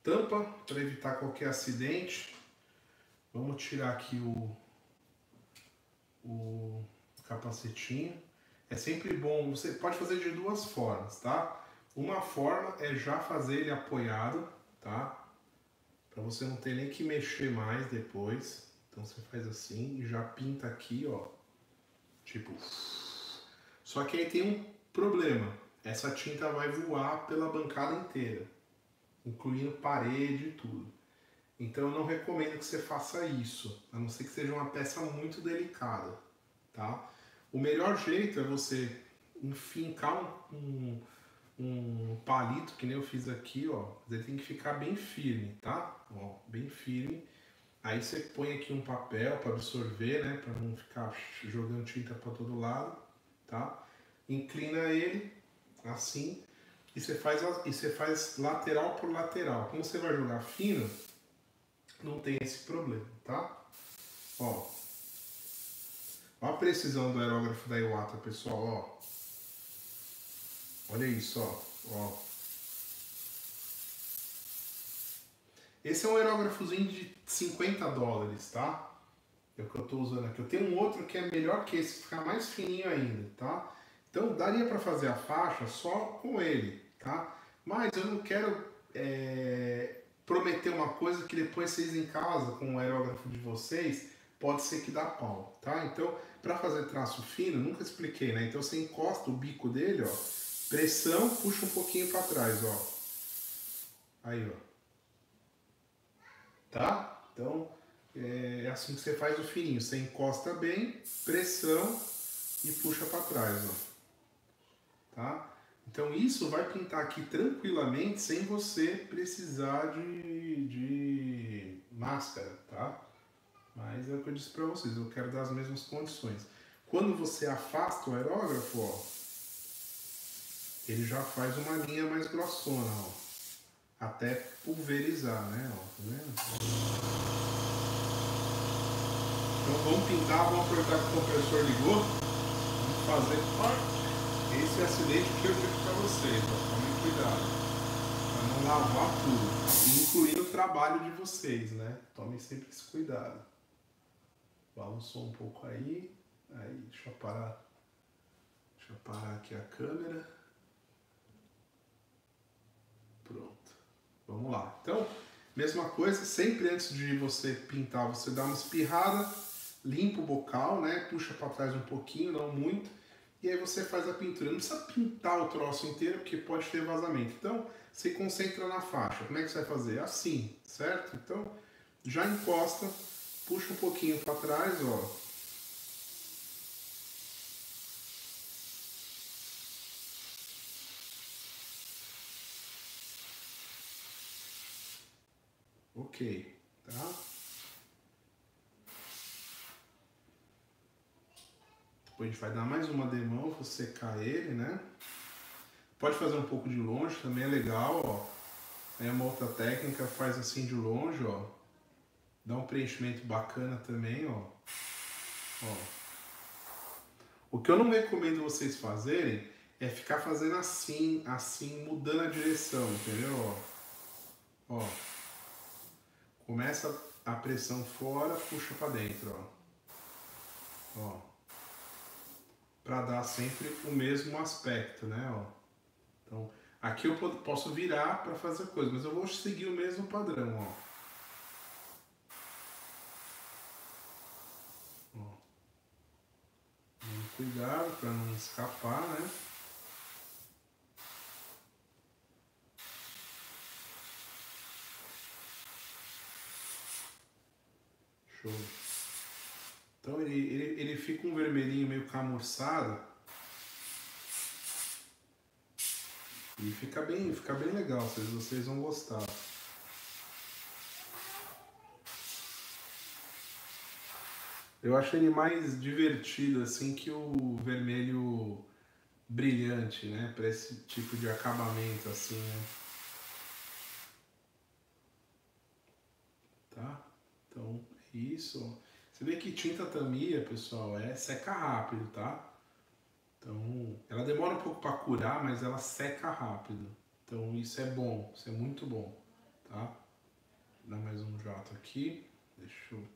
Tampa para evitar qualquer acidente. Vamos tirar aqui o, o capacetinho. É sempre bom, você pode fazer de duas formas, tá? Uma forma é já fazer ele apoiado, tá? Para você não ter nem que mexer mais depois. Então você faz assim e já pinta aqui, ó. Tipo. Só que aí tem um problema. Essa tinta vai voar pela bancada inteira, incluindo parede e tudo. Então eu não recomendo que você faça isso, a não ser que seja uma peça muito delicada, tá? O melhor jeito é você enfincar um, um, um, palito, que nem eu fiz aqui, ó. Ele tem que ficar bem firme, tá? Ó, bem firme. Aí você põe aqui um papel para absorver, né? Para não ficar jogando tinta para todo lado, tá? Inclina ele assim e você faz e você faz lateral por lateral. Como você vai jogar fino, não tem esse problema, tá? Ó, Olha a precisão do aerógrafo da Iwata, pessoal, ó. Olha isso, ó. ó. Esse é um aerógrafozinho de 50 dólares, tá? É o que eu estou usando aqui. Eu tenho um outro que é melhor que esse, ficar mais fininho ainda, tá? Então daria para fazer a faixa só com ele, tá? Mas eu não quero é, prometer uma coisa que depois vocês em casa, com o aerógrafo de vocês, pode ser que dá pau, tá? Então para fazer traço fino, nunca expliquei, né? Então você encosta o bico dele, ó, pressão, puxa um pouquinho para trás, ó. Aí, ó. Tá? Então é, é assim que você faz o fininho. Você encosta bem, pressão e puxa para trás, ó. Tá? Então isso vai pintar aqui tranquilamente sem você precisar de, de máscara, tá? Mas é o que eu disse para vocês, eu quero dar as mesmas condições. Quando você afasta o aerógrafo, ó, ele já faz uma linha mais grossona, ó, até pulverizar, né? Ó, tá vendo? Então vamos pintar, vamos aproveitar que o compressor ligou, vamos fazer esse acidente que eu digo para vocês, ó, tomem cuidado para não lavar tudo, incluindo o trabalho de vocês, né? Tomem sempre esse cuidado. Balançou um pouco aí. Aí, deixa eu parar. Deixa eu parar aqui a câmera. Pronto. Vamos lá. Então, mesma coisa, sempre antes de você pintar, você dá uma espirrada, limpa o bocal, né? Puxa para trás um pouquinho, não muito. E aí você faz a pintura. Não precisa pintar o troço inteiro, porque pode ter vazamento. Então, você concentra na faixa. Como é que você vai fazer? Assim, certo? Então, já encosta, puxa um pouquinho para trás, ó. Ok, tá? Depois a gente vai dar mais uma demão, vou secar ele, né? Pode fazer um pouco de longe, também é legal, ó. Aí uma outra técnica faz assim de longe, ó. Dá um preenchimento bacana também, ó. ó. O que eu não recomendo vocês fazerem é ficar fazendo assim, assim, mudando a direção, entendeu? Ó. ó. Começa a pressão fora, puxa para dentro, ó. Ó para dar sempre o mesmo aspecto, né? Ó. Então, aqui eu posso virar para fazer coisa, mas eu vou seguir o mesmo padrão, ó. Cuidado para não escapar, né? Show. Então ele, ele, ele fica um vermelhinho meio camurçado. E fica bem, fica bem legal, vocês, vocês vão gostar. Eu acho ele mais divertido assim que o vermelho brilhante, né? Para esse tipo de acabamento assim, né? Tá? Então, é isso. Você vê que tinta Tamiya, pessoal, é seca rápido, tá? Então, ela demora um pouco para curar, mas ela seca rápido. Então, isso é bom, isso é muito bom, tá? Vou dar mais um jato aqui. Deixa eu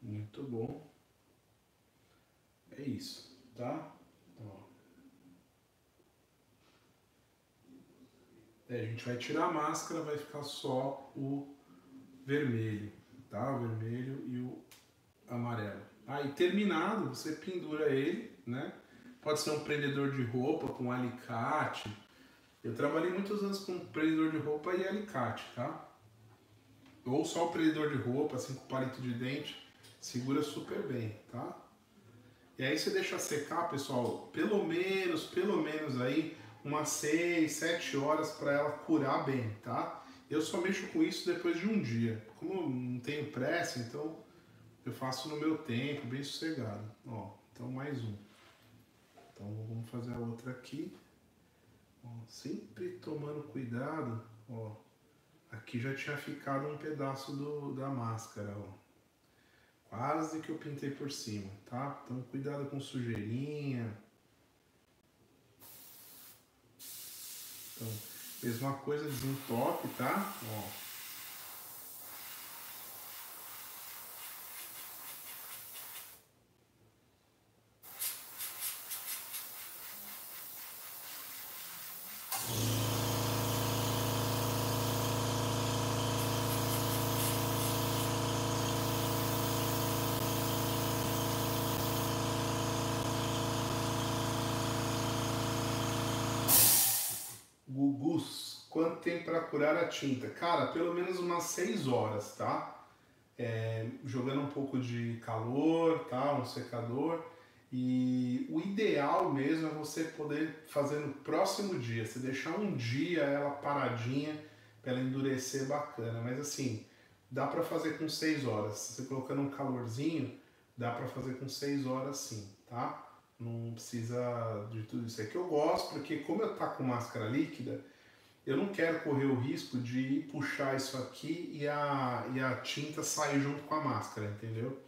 Muito bom. É isso tá? Ó. É, a gente vai tirar a máscara, vai ficar só o vermelho, tá? O vermelho e o amarelo. Aí terminado, você pendura ele, né? Pode ser um prendedor de roupa com alicate. Eu trabalhei muitos anos com prendedor de roupa e alicate, tá? Ou só o prendedor de roupa, assim com palito de dente, segura super bem, tá? E aí você deixa secar, pessoal, pelo menos, pelo menos aí umas 6, 7 horas para ela curar bem, tá? Eu só mexo com isso depois de um dia. Como não tenho pressa, então eu faço no meu tempo, bem sossegado. Ó, então mais um. Então vamos fazer a outra aqui. Ó, sempre tomando cuidado, ó. Aqui já tinha ficado um pedaço do, da máscara, ó. Quase que eu pintei por cima, tá? Então cuidado com sujeirinha. Então, mesma coisa, desentope, tá? Ó. Gugus, quanto tempo para curar a tinta? Cara, pelo menos umas 6 horas, tá? É, jogando um pouco de calor, tá? Um secador. E o ideal mesmo é você poder fazer no próximo dia. Você deixar um dia ela paradinha para ela endurecer bacana. Mas assim, dá para fazer com 6 horas. Você colocando um calorzinho, dá para fazer com 6 horas sim, tá? não precisa de tudo isso. É que eu gosto, porque como eu tá com máscara líquida, eu não quero correr o risco de puxar isso aqui e a, e a tinta sair junto com a máscara, entendeu?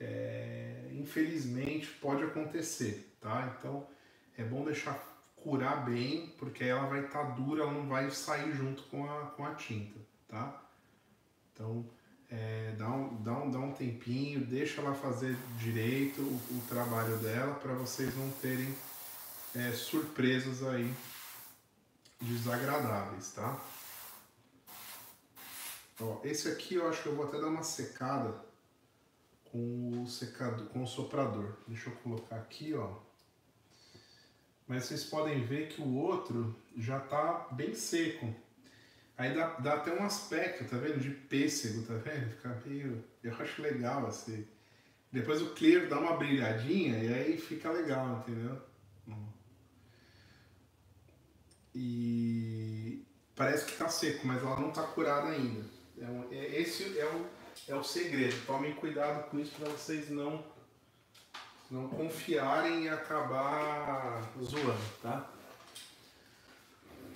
É, infelizmente pode acontecer, tá? Então é bom deixar curar bem, porque ela vai estar tá dura, ela não vai sair junto com a, com a tinta, tá? Então é, dá, um, dá, um, dá um tempinho, deixa ela fazer direito o, o trabalho dela para vocês não terem é, surpresas aí desagradáveis, tá? Ó, esse aqui eu acho que eu vou até dar uma secada com o secador, com o soprador. Deixa eu colocar aqui, ó. Mas vocês podem ver que o outro já tá bem seco. Aí dá, dá até um aspecto, tá vendo? De pêssego, tá vendo? Fica meio... Eu acho legal assim. Depois o clear dá uma brilhadinha e aí fica legal, entendeu? E parece que tá seco, mas ela não tá curada ainda. É um, é, esse é o, é o segredo. Tomem cuidado com isso para vocês não, não confiarem e acabar zoando, tá?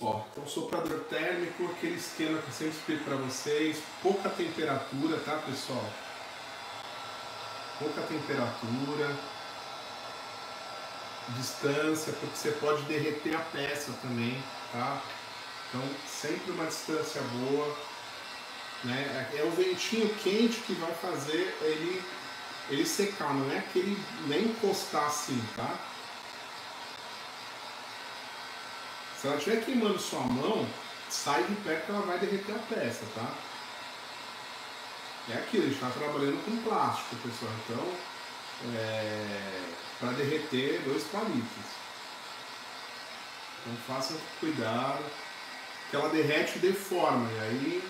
Ó, então soprador térmico, aquele esquema que eu sempre explico para vocês, pouca temperatura, tá pessoal? Pouca temperatura, distância, porque você pode derreter a peça também, tá? Então sempre uma distância boa, né? É o ventinho quente que vai fazer ele, ele secar, não é aquele nem encostar assim, tá? Se ela estiver queimando sua mão, sai de perto que ela vai derreter a peça, tá? É aquilo, a gente está trabalhando com plástico, pessoal. Então, é, para derreter dois palitos. Então façam cuidado, que ela derrete e deforma, e aí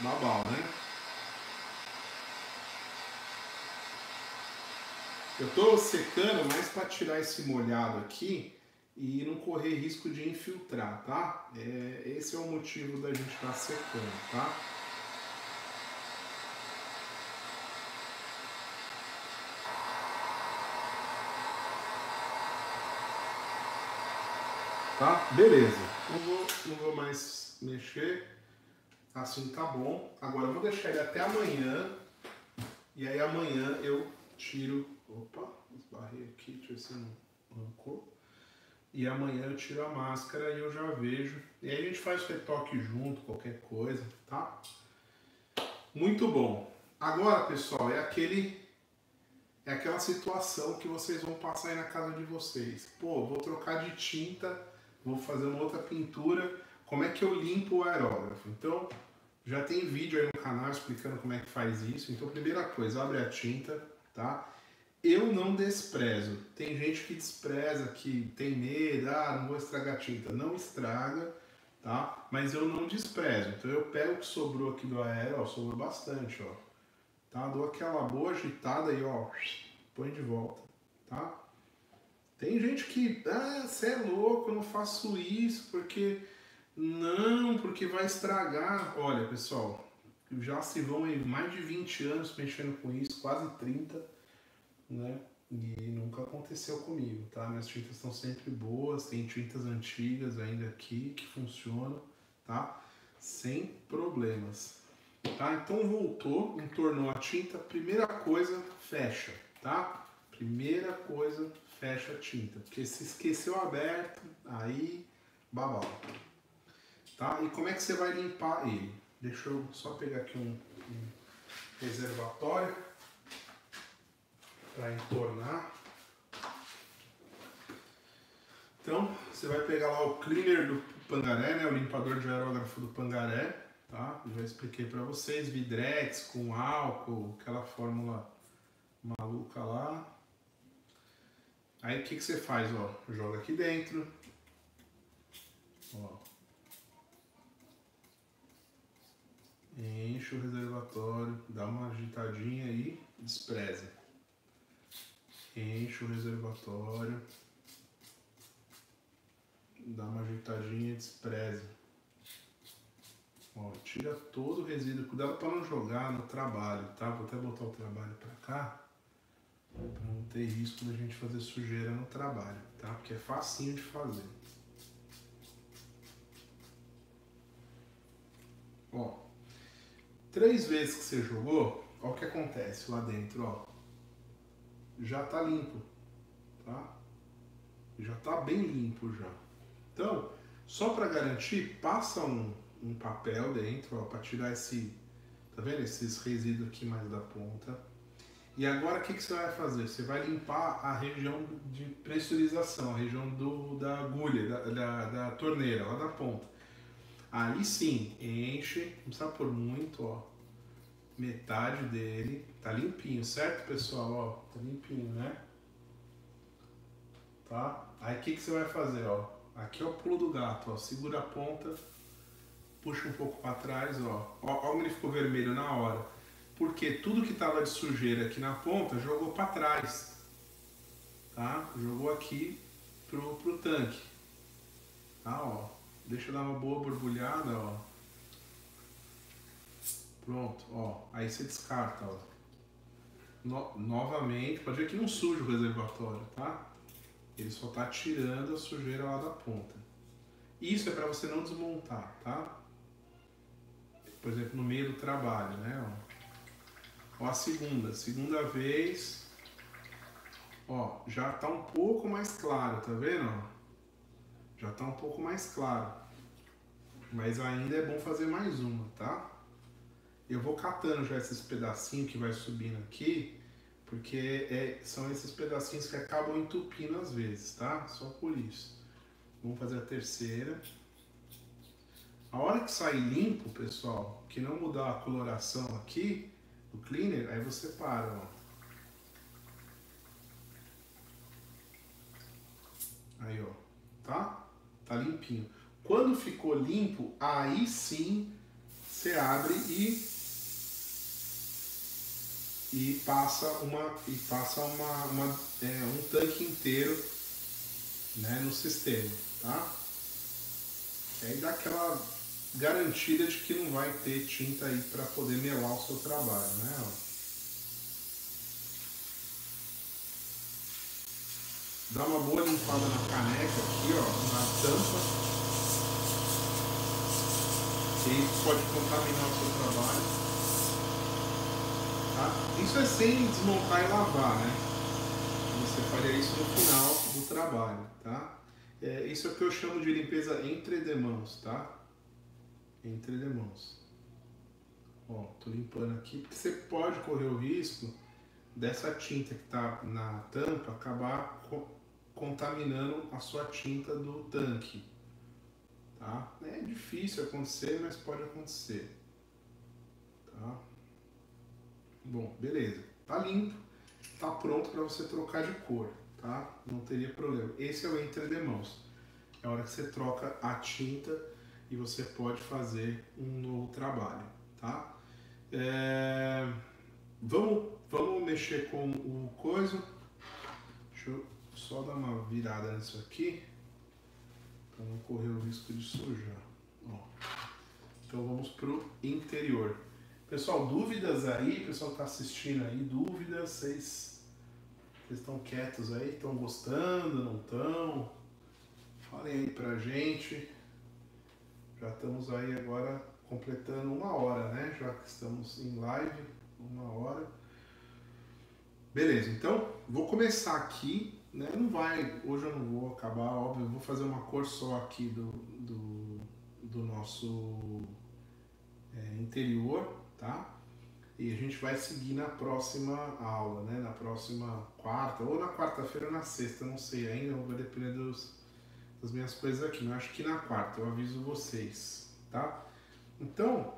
babau, né? Eu estou secando mais para tirar esse molhado aqui e não correr risco de infiltrar, tá? É, esse é o motivo da gente estar tá secando, tá? Tá? Beleza. Não vou, não vou mais mexer. Assim tá bom. Agora eu vou deixar ele até amanhã. E aí amanhã eu tiro. Opa, esbarrei aqui, deixa eu ver se não arrancou e amanhã eu tiro a máscara e eu já vejo. E aí a gente faz o retoque junto, qualquer coisa, tá? Muito bom. Agora, pessoal, é aquele é aquela situação que vocês vão passar aí na casa de vocês. Pô, vou trocar de tinta, vou fazer uma outra pintura. Como é que eu limpo o aerógrafo? Então, já tem vídeo aí no canal explicando como é que faz isso. Então, primeira coisa, abre a tinta, tá? Eu não desprezo. Tem gente que despreza, que tem medo, ah, não vou estragar tinta. Não estraga, tá? Mas eu não desprezo. Então eu pego o que sobrou aqui do ó, sobrou bastante, ó. Tá? Dou aquela boa agitada e ó, põe de volta, tá? Tem gente que, ah, você é louco, eu não faço isso porque não, porque vai estragar. Olha, pessoal, já se vão mais de 20 anos mexendo com isso, quase 30 né? E nunca aconteceu comigo, tá? Minhas tintas estão sempre boas, tem tintas antigas ainda aqui que funcionam, tá? Sem problemas. Tá? Então voltou, entornou a tinta, primeira coisa, fecha, tá? Primeira coisa, fecha a tinta, porque se esqueceu aberto, aí babau. Tá? E como é que você vai limpar ele? Deixa eu só pegar aqui um, um reservatório para entornar. Então, você vai pegar lá o cleaner do Pangaré, né, o limpador de aerógrafo do Pangaré, tá? Já expliquei para vocês, Vidrex com álcool, aquela fórmula maluca lá. Aí o que, que você faz, ó? Joga aqui dentro. Ó. Enche o reservatório, dá uma agitadinha aí, despreza enche o reservatório, dá uma ajeitadinha e despreza. Ó, tira todo o resíduo, cuidado para não jogar no trabalho, tá? Vou até botar o trabalho para cá, para não ter risco da gente fazer sujeira no trabalho, tá? Porque é facinho de fazer. Ó, três vezes que você jogou, ó o que acontece lá dentro, ó já está limpo, tá? Já está bem limpo já. Então, só para garantir, passa um, um papel dentro, para tirar esse, tá vendo? Esses resíduos aqui mais da ponta. E agora o que, que você vai fazer? Você vai limpar a região de pressurização, a região do, da agulha, da, da, da torneira, lá da ponta. Aí sim, enche, não precisa por muito, ó. Metade dele. Tá limpinho, certo, pessoal? Ó, tá limpinho, né? Tá? Aí o que, que você vai fazer, ó? Aqui é o pulo do gato, ó. Segura a ponta, puxa um pouco para trás, ó. Ó, como ele ficou vermelho na hora porque tudo que estava de sujeira aqui na ponta jogou para trás, tá? Jogou aqui pro, pro tanque, tá? Ó, deixa eu dar uma boa borbulhada, ó. Pronto, ó. Aí você descarta, ó. No, novamente, pode ver que não suja o reservatório, tá? Ele só tá tirando a sujeira lá da ponta. Isso é para você não desmontar, tá? Por exemplo, no meio do trabalho, né? Ó. Ó, a segunda, segunda vez, ó, já tá um pouco mais claro, tá vendo? Já tá um pouco mais claro. Mas ainda é bom fazer mais uma, tá? Eu vou catando já esses pedacinhos que vai subindo aqui, porque é, são esses pedacinhos que acabam entupindo às vezes, tá? Só por isso. Vamos fazer a terceira. A hora que sair limpo, pessoal, que não mudar a coloração aqui, o cleaner, aí você para, ó. Aí, ó. Tá? Tá limpinho. Quando ficou limpo, aí sim você abre e e passa uma e passa uma, uma é, um tanque inteiro né, no sistema, tá? Aí dá aquela garantida de que não vai ter tinta aí para poder melar o seu trabalho, né? Dá uma boa limpada na caneca aqui, ó, na tampa. Isso pode contaminar o seu trabalho. Tá? Isso é sem desmontar e lavar, né? Você faria isso no final do trabalho, tá? É, isso é o que eu chamo de limpeza entre demãos, tá? Entre demãos. Ó, tô limpando aqui, porque você pode correr o risco dessa tinta que tá na tampa acabar co contaminando a sua tinta do tanque. Tá? É difícil acontecer, mas pode acontecer. Tá? Bom, beleza. Tá limpo, tá pronto para você trocar de cor, tá? Não teria problema. Esse é o entre demãos. É a hora que você troca a tinta e você pode fazer um novo trabalho, tá? É, vamos, vamos mexer com o coisa. Deixa eu só dar uma virada nisso aqui para não correr o risco de sujar. Ó. Então vamos pro interior. Pessoal, dúvidas aí? Pessoal que tá assistindo aí, dúvidas? Vocês estão quietos aí? Estão gostando? Não estão? Falem aí pra gente. Já estamos aí agora completando uma hora, né? Já que estamos em live, uma hora. Beleza, então vou começar aqui, né? Não vai, hoje eu não vou acabar, óbvio, vou fazer uma cor só aqui do, do, do nosso é, interior, tá? E a gente vai seguir na próxima aula, né? Na próxima quarta, ou na quarta-feira ou na sexta, não sei ainda, vai depender dos, as minhas coisas aqui. Eu acho que na quarta, eu aviso vocês, tá? Então,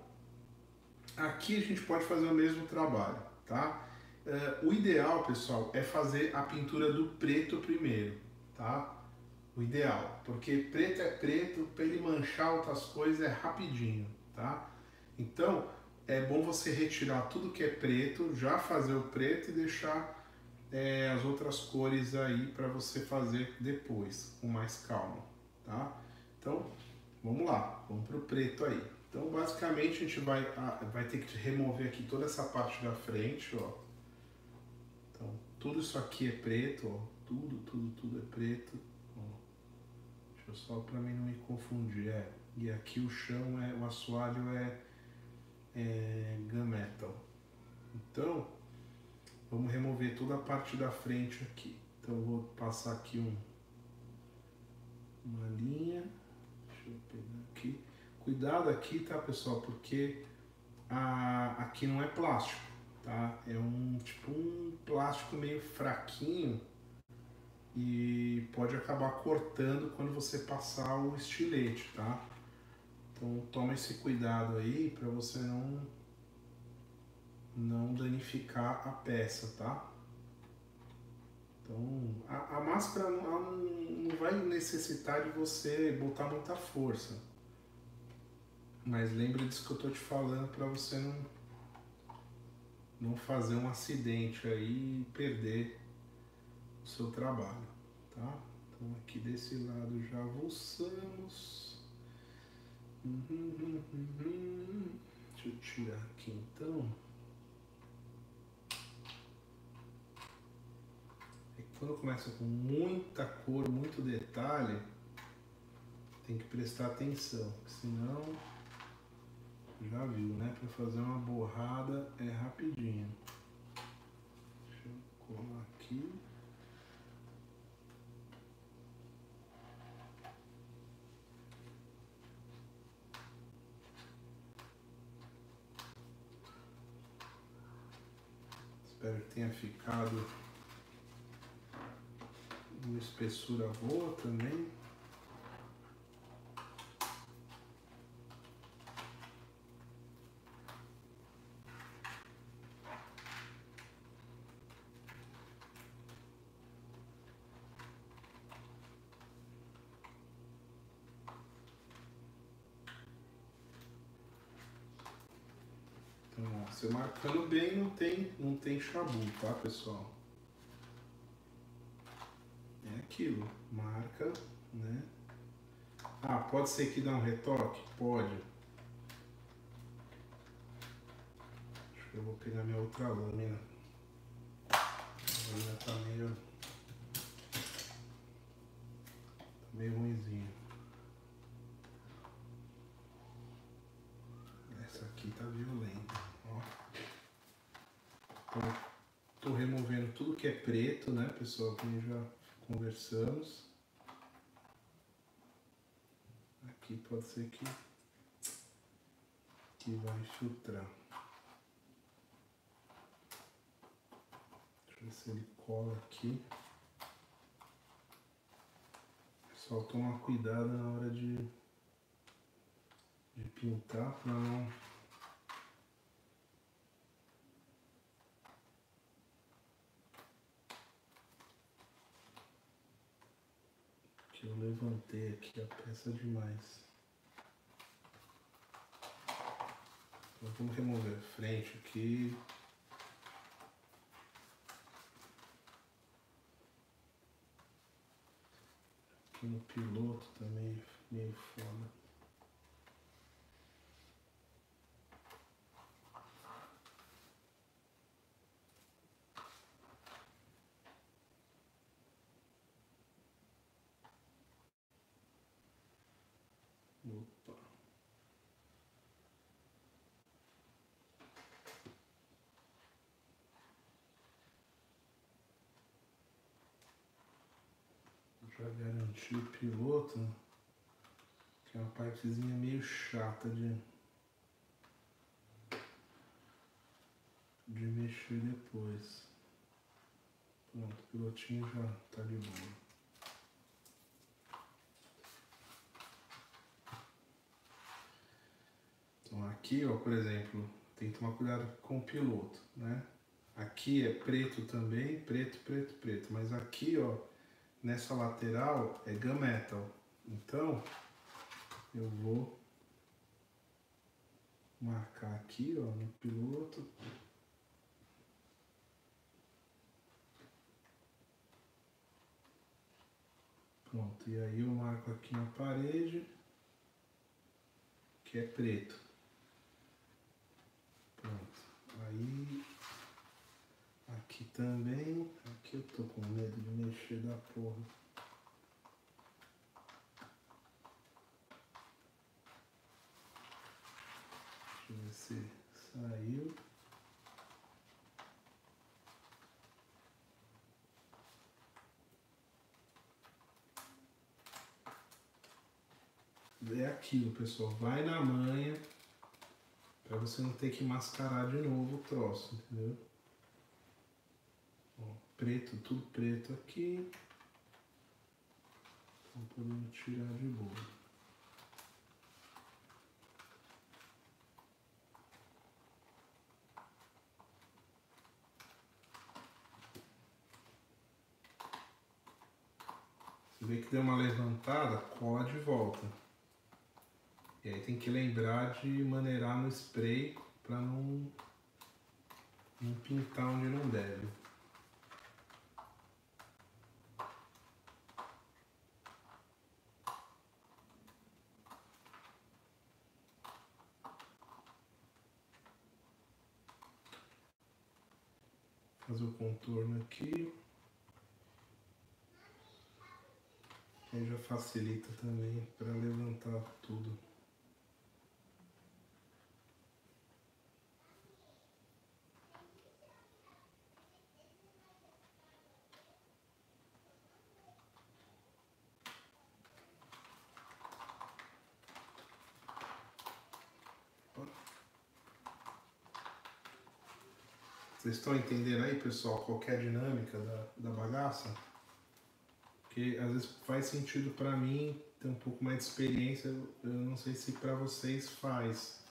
aqui a gente pode fazer o mesmo trabalho, tá? Uh, o ideal, pessoal, é fazer a pintura do preto primeiro, tá? O ideal, porque preto é preto, para ele manchar outras coisas é rapidinho, tá? Então, é bom você retirar tudo que é preto, já fazer o preto e deixar é, as outras cores aí para você fazer depois, com mais calma, tá? Então, vamos lá, vamos pro preto aí. Então, basicamente, a gente vai, vai ter que remover aqui toda essa parte da frente, ó. Então, tudo isso aqui é preto, ó. Tudo, tudo, tudo é preto. Ó. Deixa eu só para mim não me confundir, é. E aqui o chão, é, o assoalho é, é gunmetal. Então, Vamos remover toda a parte da frente aqui. Então eu vou passar aqui um, uma linha. Deixa eu pegar aqui. Cuidado aqui, tá pessoal? Porque a, aqui não é plástico, tá? É um tipo um plástico meio fraquinho e pode acabar cortando quando você passar o estilete, tá? Então toma esse cuidado aí para você não não danificar a peça, tá? Então a, a máscara não, não vai necessitar de você botar muita força. Mas lembre disso que eu tô te falando para você não não fazer um acidente aí e perder o seu trabalho, tá? Então aqui desse lado já avançamos. Uhum, uhum, uhum. Deixa eu tirar aqui então. É que quando começa com muita cor, muito detalhe, tem que prestar atenção, senão já viu, né? Para fazer uma borrada é rapidinho. Deixa eu colar aqui. Espero que tenha ficado uma espessura boa também. Então, ó, você marcando bem não tem, não tem chabu, tá pessoal? Aquilo, marca, né? Ah, pode ser que dá um retoque? Pode. Acho que eu vou pegar minha outra lâmina. A lâmina tá meio. Tá meio ruimzinha. Essa aqui tá violenta, ó. Então, tô removendo tudo que é preto, né, pessoal? Que já conversamos. Aqui pode ser que, que vai filtrar. Deixa eu ver se ele cola aqui. Só tomar cuidado na hora de, de pintar para não eu levantei aqui a peça demais. Então, vamos remover a frente aqui. Aqui no piloto também meio foda. Opa. Já garanti o piloto, que é uma partezinha meio chata de, de mexer depois. Pronto, o pilotinho já tá de boa. Então aqui, ó, por exemplo, tem que tomar cuidado com o piloto, né? Aqui é preto também, preto, preto, preto. Mas aqui, ó, nessa lateral é gunmetal. Então, eu vou marcar aqui, ó, no piloto. Pronto, e aí eu marco aqui na parede, que é preto. Pronto. Aí aqui também. Aqui eu tô com medo de mexer da porra. Deixa eu ver se saiu. É aquilo, pessoal. Vai na manha Pra você não ter que mascarar de novo o troço, entendeu? Preto, tudo preto aqui. Então podemos tirar de boa. Você vê que deu uma levantada, cola de volta. E aí tem que lembrar de maneirar no spray para não, não pintar onde não deve. Fazer o contorno aqui. Aí já facilita também para levantar tudo. Vocês estão entendendo aí, pessoal, qual é dinâmica da, da bagaça? Porque às vezes faz sentido para mim ter um pouco mais de experiência, eu não sei se para vocês faz.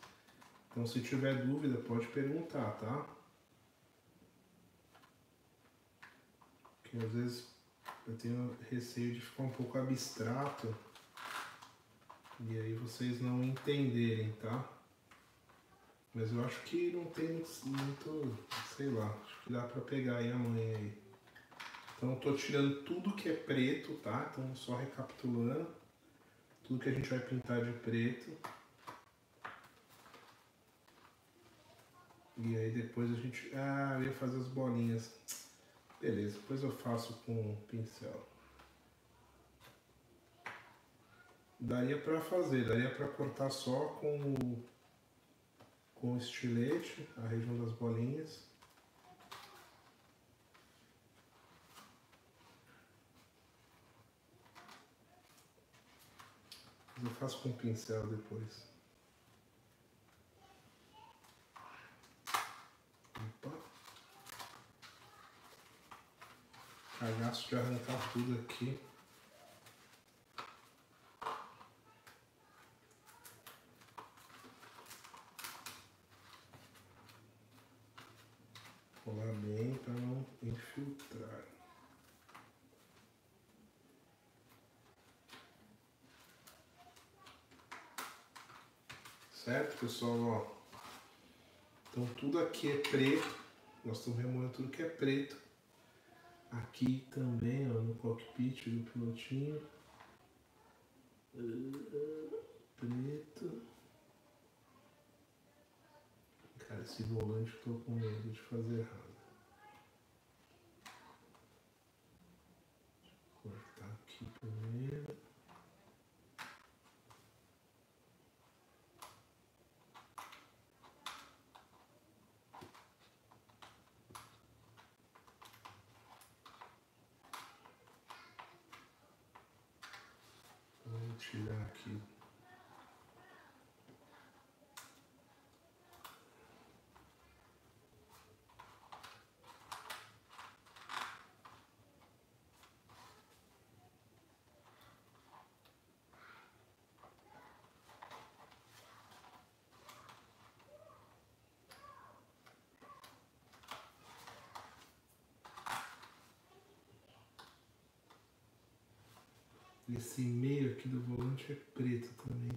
Então se tiver dúvida, pode perguntar, tá? Porque às vezes eu tenho receio de ficar um pouco abstrato e aí vocês não entenderem, tá? Mas eu acho que não tem muito, sei lá, acho que dá pra pegar aí a manha aí. Então eu tô tirando tudo que é preto, tá? Então só recapitulando. Tudo que a gente vai pintar de preto. E aí depois a gente... Ah, eu ia fazer as bolinhas. Beleza, depois eu faço com o pincel. Daria pra fazer, daria pra cortar só com o com o estilete, a região das bolinhas. Eu faço com pincel depois. Opa. Cagaço de arrancar tudo aqui. colar não infiltrar. Certo, pessoal? Ó. Então tudo aqui é preto. Nós estamos removendo tudo que é preto. Aqui também, ó, no cockpit do pilotinho. Preto. Cara, esse volante eu tô com medo de fazer errado. Deixa eu cortar aqui primeiro. Vamos tirar aqui Esse meio aqui do volante é preto também.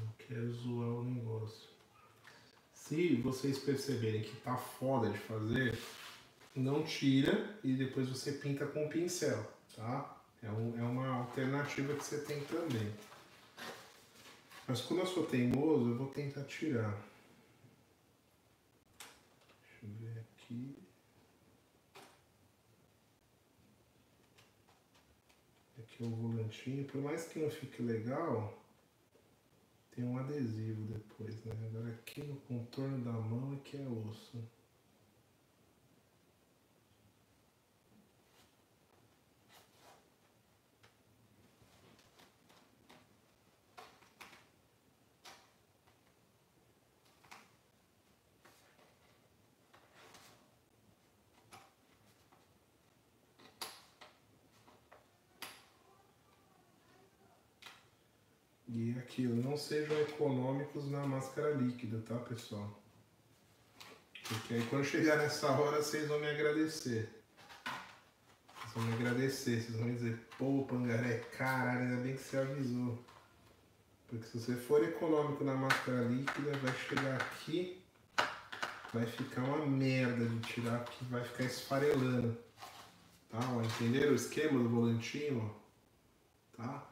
Não quero zoar o negócio. Se vocês perceberem que tá foda de fazer, não tira e depois você pinta com o pincel, tá? É, um, é uma alternativa que você tem também. Mas quando eu sou teimoso, eu vou tentar tirar. Deixa eu ver aqui. Aqui é o volantinho. Por mais que não fique legal, tem um adesivo depois, né? Agora aqui no contorno da mão é que é osso. E aquilo, não sejam econômicos na máscara líquida, tá pessoal? Porque aí quando chegar nessa hora vocês vão me agradecer. Vocês vão me agradecer, vocês vão dizer, pô Pangaré, caralho, ainda bem que você avisou. Porque se você for econômico na máscara líquida, vai chegar aqui, vai ficar uma merda de tirar, porque vai ficar esfarelando. Tá? Entenderam o esquema do volantinho? Tá?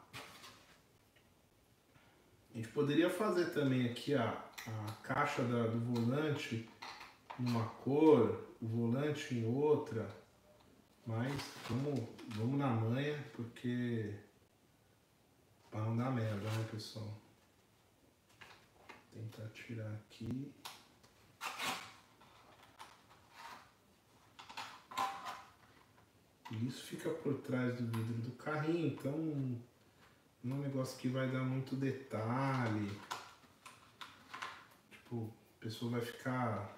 A gente poderia fazer também aqui a, a caixa da, do volante numa cor, o volante em outra, mas vamos, vamos na manha porque para não dar merda, né pessoal? Tentar tirar aqui. E isso fica por trás do vidro do carrinho, então um negócio que vai dar muito detalhe. Tipo, a pessoa vai ficar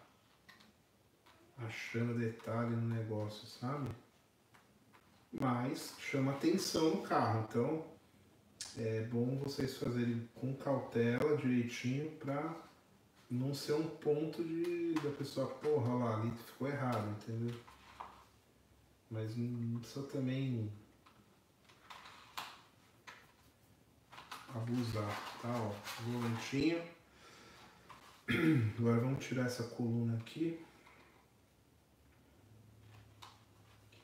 achando detalhe no negócio, sabe? Mas chama atenção no carro, então é bom vocês fazerem com cautela, direitinho, pra não ser um ponto de da pessoa, porra lá, ali ficou errado, entendeu? Mas não precisa também abusar, tá? Ó, volantinho. Agora vamos tirar essa coluna aqui.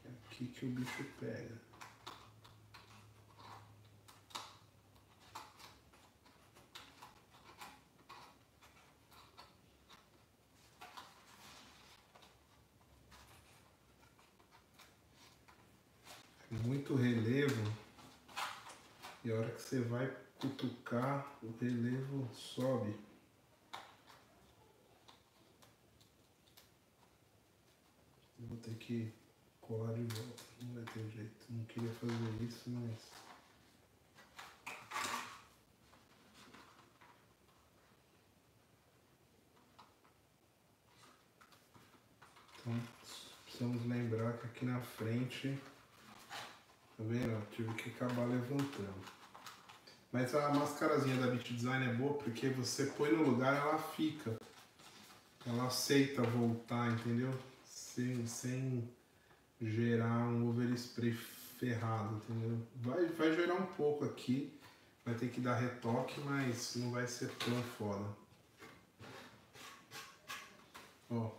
É aqui que o bicho pega. Muito relevo e a hora que você vai cutucar, o relevo sobe. Eu vou ter que colar de volta, não vai ter jeito. Não queria fazer isso, mas. Então, precisamos lembrar que aqui na frente, tá vendo? tive que acabar levantando. Mas a mascarazinha da Beat Design é boa porque você põe no lugar ela fica. Ela aceita voltar, entendeu? Sem, sem gerar um overspray ferrado, entendeu? Vai, vai gerar um pouco aqui, vai ter que dar retoque, mas não vai ser tão foda. Ó,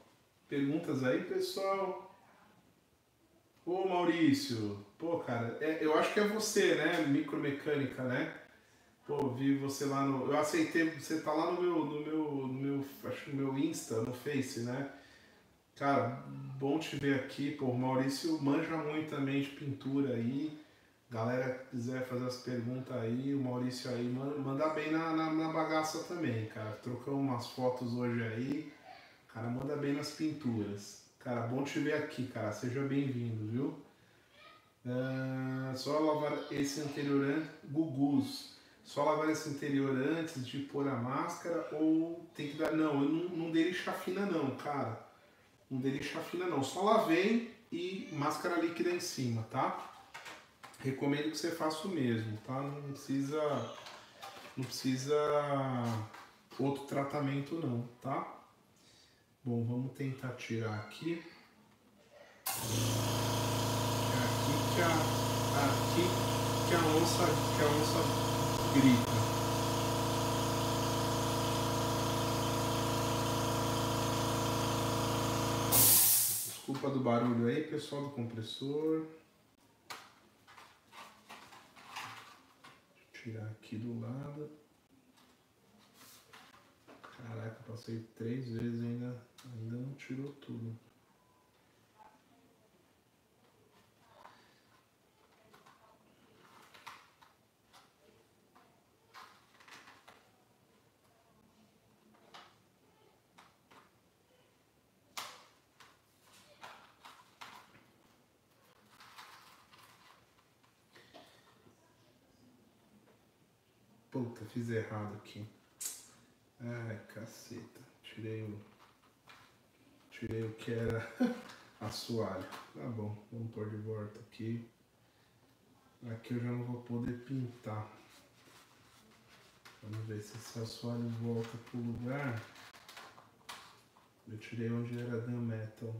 perguntas aí, pessoal? Ô Maurício, pô cara, é, eu acho que é você, né? Micromecânica, né? Pô, vi você lá no. Eu aceitei, você tá lá no meu, no meu, no meu, acho no meu Insta, no Face, né? Cara, bom te ver aqui. Pô, o Maurício manja muito também de pintura aí. Galera quiser fazer as perguntas aí, o Maurício aí manda bem na, na, na bagaça também, cara. Trocamos umas fotos hoje aí. Cara, manda bem nas pinturas. Cara, bom te ver aqui, cara. Seja bem-vindo, viu? Uh, só lavar esse anterior Gugus só lavar esse interior antes de pôr a máscara ou tem que dar. Não, eu não, não dei chafina não, cara. Não dei chafina não. Só lavei e máscara líquida em cima, tá? Recomendo que você faça o mesmo, tá? Não precisa. Não precisa outro tratamento não, tá? Bom, vamos tentar tirar aqui. É aqui que a, aqui que a onça, que a onça Desculpa do barulho aí, pessoal do compressor. Tirar aqui do lado. Caraca, passei três vezes ainda, ainda não tirou tudo. Puta, fiz errado aqui. Ai, caceta. Tirei o. Tirei o que era assoalho. Tá bom, vamos pôr de volta aqui. Aqui eu já não vou poder pintar. Vamos ver se esse assoalho volta pro lugar. Eu tirei onde era Dan Metal.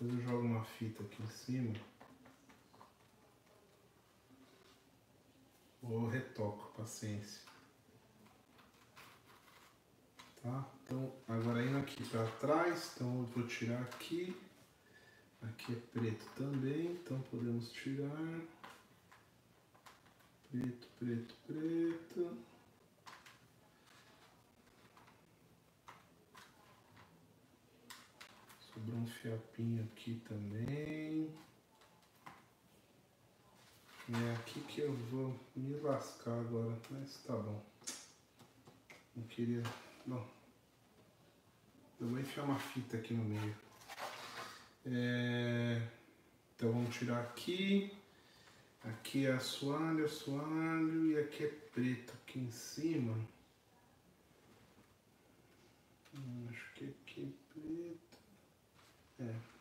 Depois eu jogo uma fita aqui em cima. Ou retoco, paciência. Tá? Então, agora indo aqui para trás, então eu vou tirar aqui. Aqui é preto também, então podemos tirar. Preto, preto, preto. Sobrou um fiapinho aqui também. É aqui que eu vou me lascar agora, mas tá bom. Não queria. Bom. Eu vou enfiar uma fita aqui no meio. É, então vamos tirar aqui. Aqui é assoalho, assoalho e aqui é preto aqui em cima. Hum, acho que aqui é preto. É.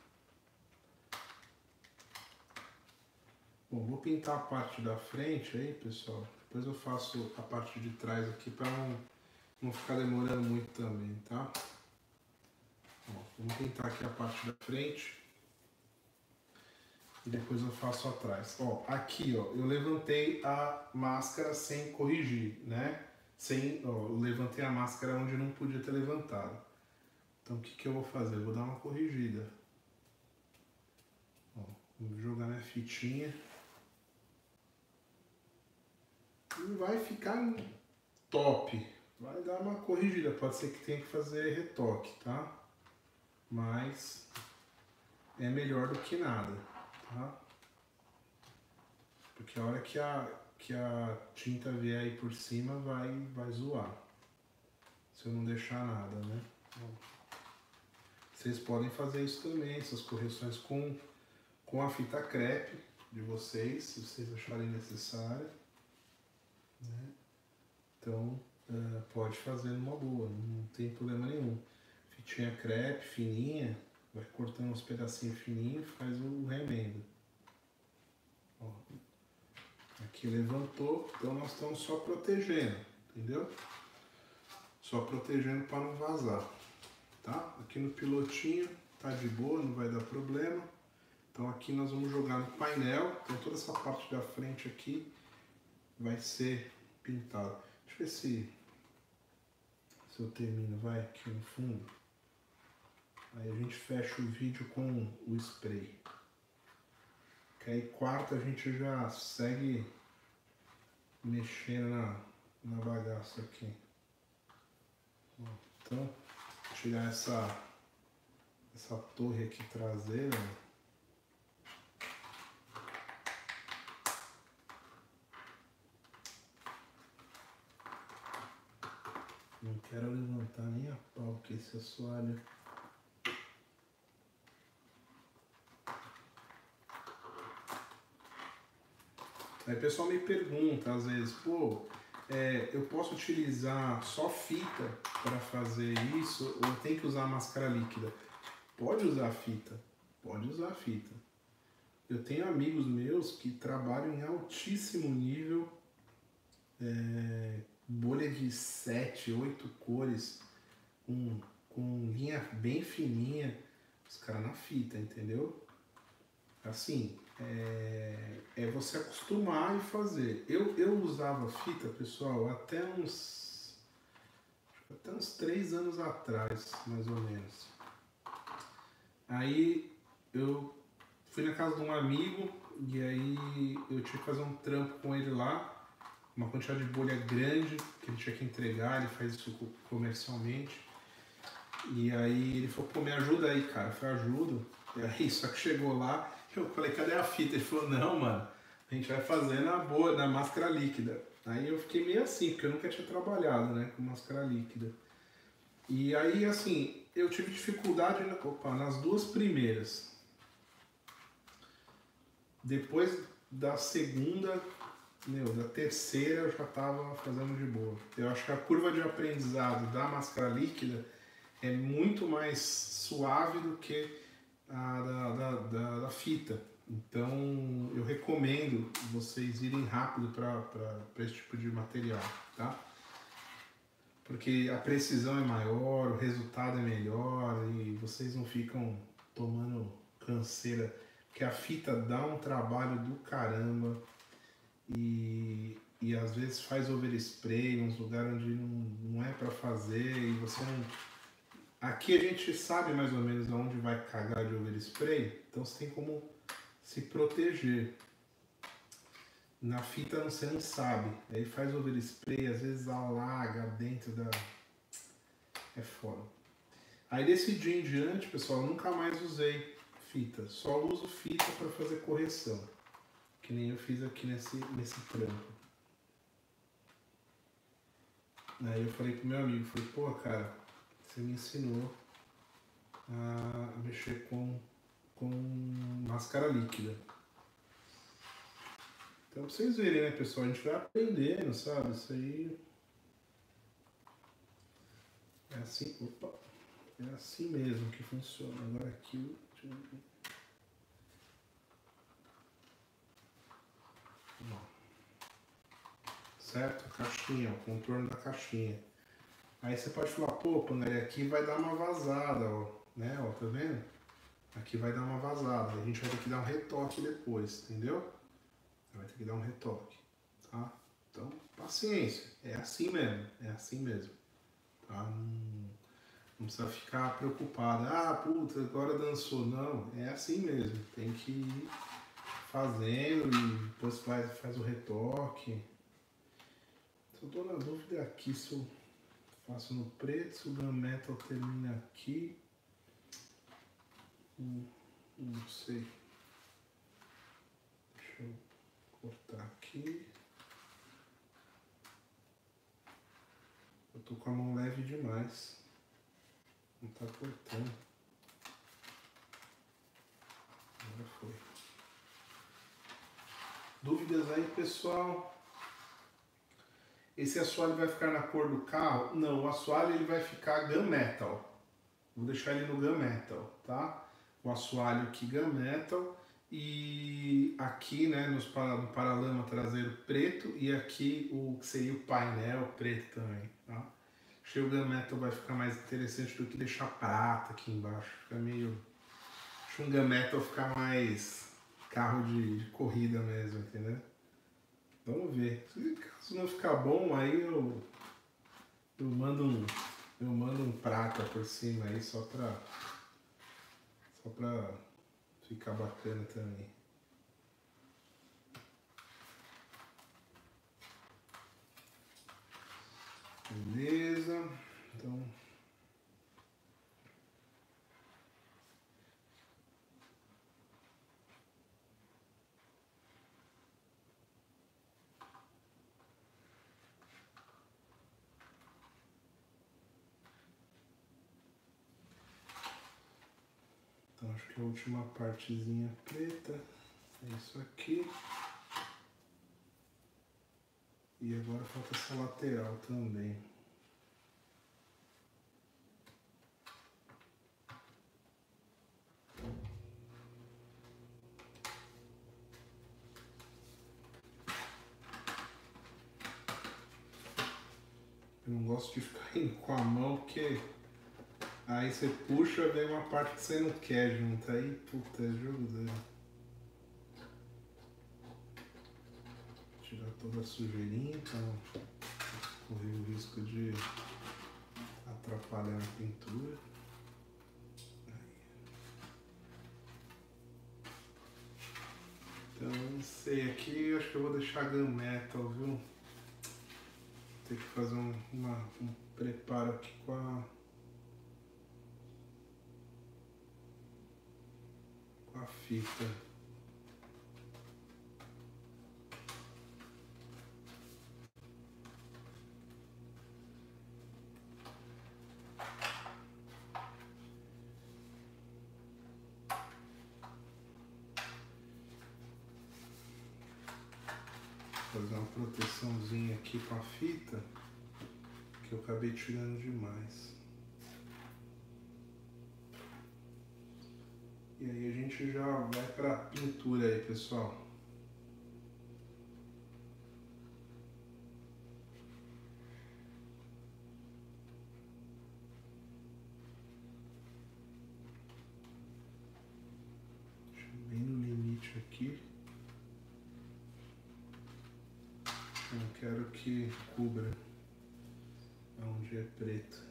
Bom, vou pintar a parte da frente aí, pessoal. Depois eu faço a parte de trás aqui para não, não ficar demorando muito também, tá? vamos pintar aqui a parte da frente e depois eu faço atrás. Ó, aqui, ó, eu levantei a máscara sem corrigir, né? Sem, ó, eu levantei a máscara onde não podia ter levantado. Então, o que, que eu vou fazer? Eu vou dar uma corrigida. Ó, vou jogar minha fitinha. E vai ficar top. Vai dar uma corrigida. Pode ser que tenha que fazer retoque, tá? Mas é melhor do que nada tá? Porque a hora que a, que a tinta vier aí por cima vai, vai zoar. Se eu não deixar nada, né? Vocês podem fazer isso também, essas correções com, com a fita crepe de vocês, se vocês acharem necessário. Né? Então, uh, pode fazer numa boa, não tem problema nenhum. Fitinha crepe, fininha, vai cortando uns pedacinhos fininhos e faz o remendo. Ó. Aqui levantou, então nós estamos só protegendo, entendeu? Só protegendo para não vazar, tá? Aqui no pilotinho tá de boa, não vai dar problema. Então aqui nós vamos jogar no painel, então toda essa parte da frente aqui vai ser pintada. Deixa eu ver se, se eu termino, vai aqui no fundo. Aí a gente fecha o vídeo com o spray. Que aí quarta a gente já segue mexendo na, na bagaça aqui. Então, tirar essa, essa torre aqui traseira. Não quero levantar nem a pau que esse assoalho. Aí o pessoal me pergunta às vezes, pô, é, eu posso utilizar só fita para fazer isso ou tem que usar máscara líquida? Pode usar fita, pode usar fita. Eu tenho amigos meus que trabalham em altíssimo nível, é, bolha de 7, 8 cores, com, com linha bem fininha, os caras na fita, entendeu? Assim, é, é, você acostumar e fazer. Eu, eu usava fita, pessoal, até uns. Até uns três anos atrás, mais ou menos. Aí eu fui na casa de um amigo e aí eu tive que fazer um trampo com ele lá, uma quantidade de bolha grande que ele tinha que entregar, ele faz isso comercialmente. E aí ele falou, pô, me ajuda aí, cara. Eu falei, ajudo. E aí, só que chegou lá, eu falei, cadê a fita? Ele falou, não, mano, a gente vai fazer na boa, na máscara líquida. Aí eu fiquei meio assim, porque eu nunca tinha trabalhado, né, com máscara líquida. E aí, assim, eu tive dificuldade, opa, nas duas primeiras. Depois da segunda, meu, da terceira eu já tava fazendo de boa. Eu acho que a curva de aprendizado da máscara líquida é muito mais suave do que a, da, da, da, da, fita, Então eu recomendo vocês irem rápido para esse tipo de material, tá? Porque a precisão é maior, o resultado é melhor e vocês não ficam tomando canseira, que a fita dá um trabalho do caramba e, e às vezes faz overspray em uns lugares onde não, não é para fazer e você não. Aqui a gente sabe mais ou menos aonde vai cagar de overspray, então você tem como se proteger. Na fita você não sabe. Aí faz overspray, às vezes alaga dentro da. É foda. Aí desse dia em diante, pessoal, eu nunca mais usei fita. Só uso fita para fazer correção. Que nem eu fiz aqui nesse, nesse trampo. Aí eu falei pro meu amigo, falei, pô cara, você me ensinou a mexer com com máscara líquida. Então, pra vocês verem, né, pessoal? A gente vai aprendendo, sabe? Isso aí. É assim. Opa! É assim mesmo que funciona. Agora aqui. Certo? Caixinha, o contorno da caixinha. Aí você pode falar, pô, Pangaré, aqui vai dar uma vazada, ó. Né? Ó, tá vendo? Aqui vai dar uma vazada, a gente vai ter que dar um retoque depois, entendeu? Vai ter que dar um retoque, tá? Então, paciência, é assim mesmo, é assim mesmo, tá? Não, precisa ficar preocupado, ah, puta, agora dançou, não, é assim mesmo, tem que ir fazendo e depois faz, faz o retoque. Só tô na dúvida aqui se eu faço no preto, se o gun metal termina aqui Hum, não sei. Deixa eu cortar aqui. Eu tô com a mão leve demais. Não tá cortando. Agora foi. Dúvidas aí, pessoal? Esse assoalho vai ficar na cor do carro? Não, o assoalho ele vai ficar gun metal. Vou deixar ele no gun metal, tá? o assoalho Kigan Metal e aqui né, nos, no paralama traseiro preto e aqui o que seria o painel preto também. Tá? Achei o Gun Metal vai ficar mais interessante do que deixar prata aqui embaixo. Fica meio. Acho um Gun Metal ficar mais carro de, de corrida mesmo, entendeu? Vamos ver. Se não ficar bom, aí eu, eu mando um. Eu mando um prata por cima aí só pra só pra ficar bacana também. Beleza. Então. Acho que a última partezinha preta é isso aqui. E agora falta essa lateral também. Eu não gosto de ficar indo com a mão porque Aí você puxa, vem uma parte que você não quer junto. Aí, puta, é jogo dele. Tirar toda a sujeirinha não correr o risco de atrapalhar a pintura. Então, não sei, aqui acho que eu vou deixar gun metal, viu? Tem que fazer um, uma, um preparo aqui com a a fita. Fazer uma proteçãozinha aqui com a fita que eu acabei tirando demais. E aí a gente já vai para pintura aí, pessoal. bem no limite aqui. Não quero que cubra onde é preto.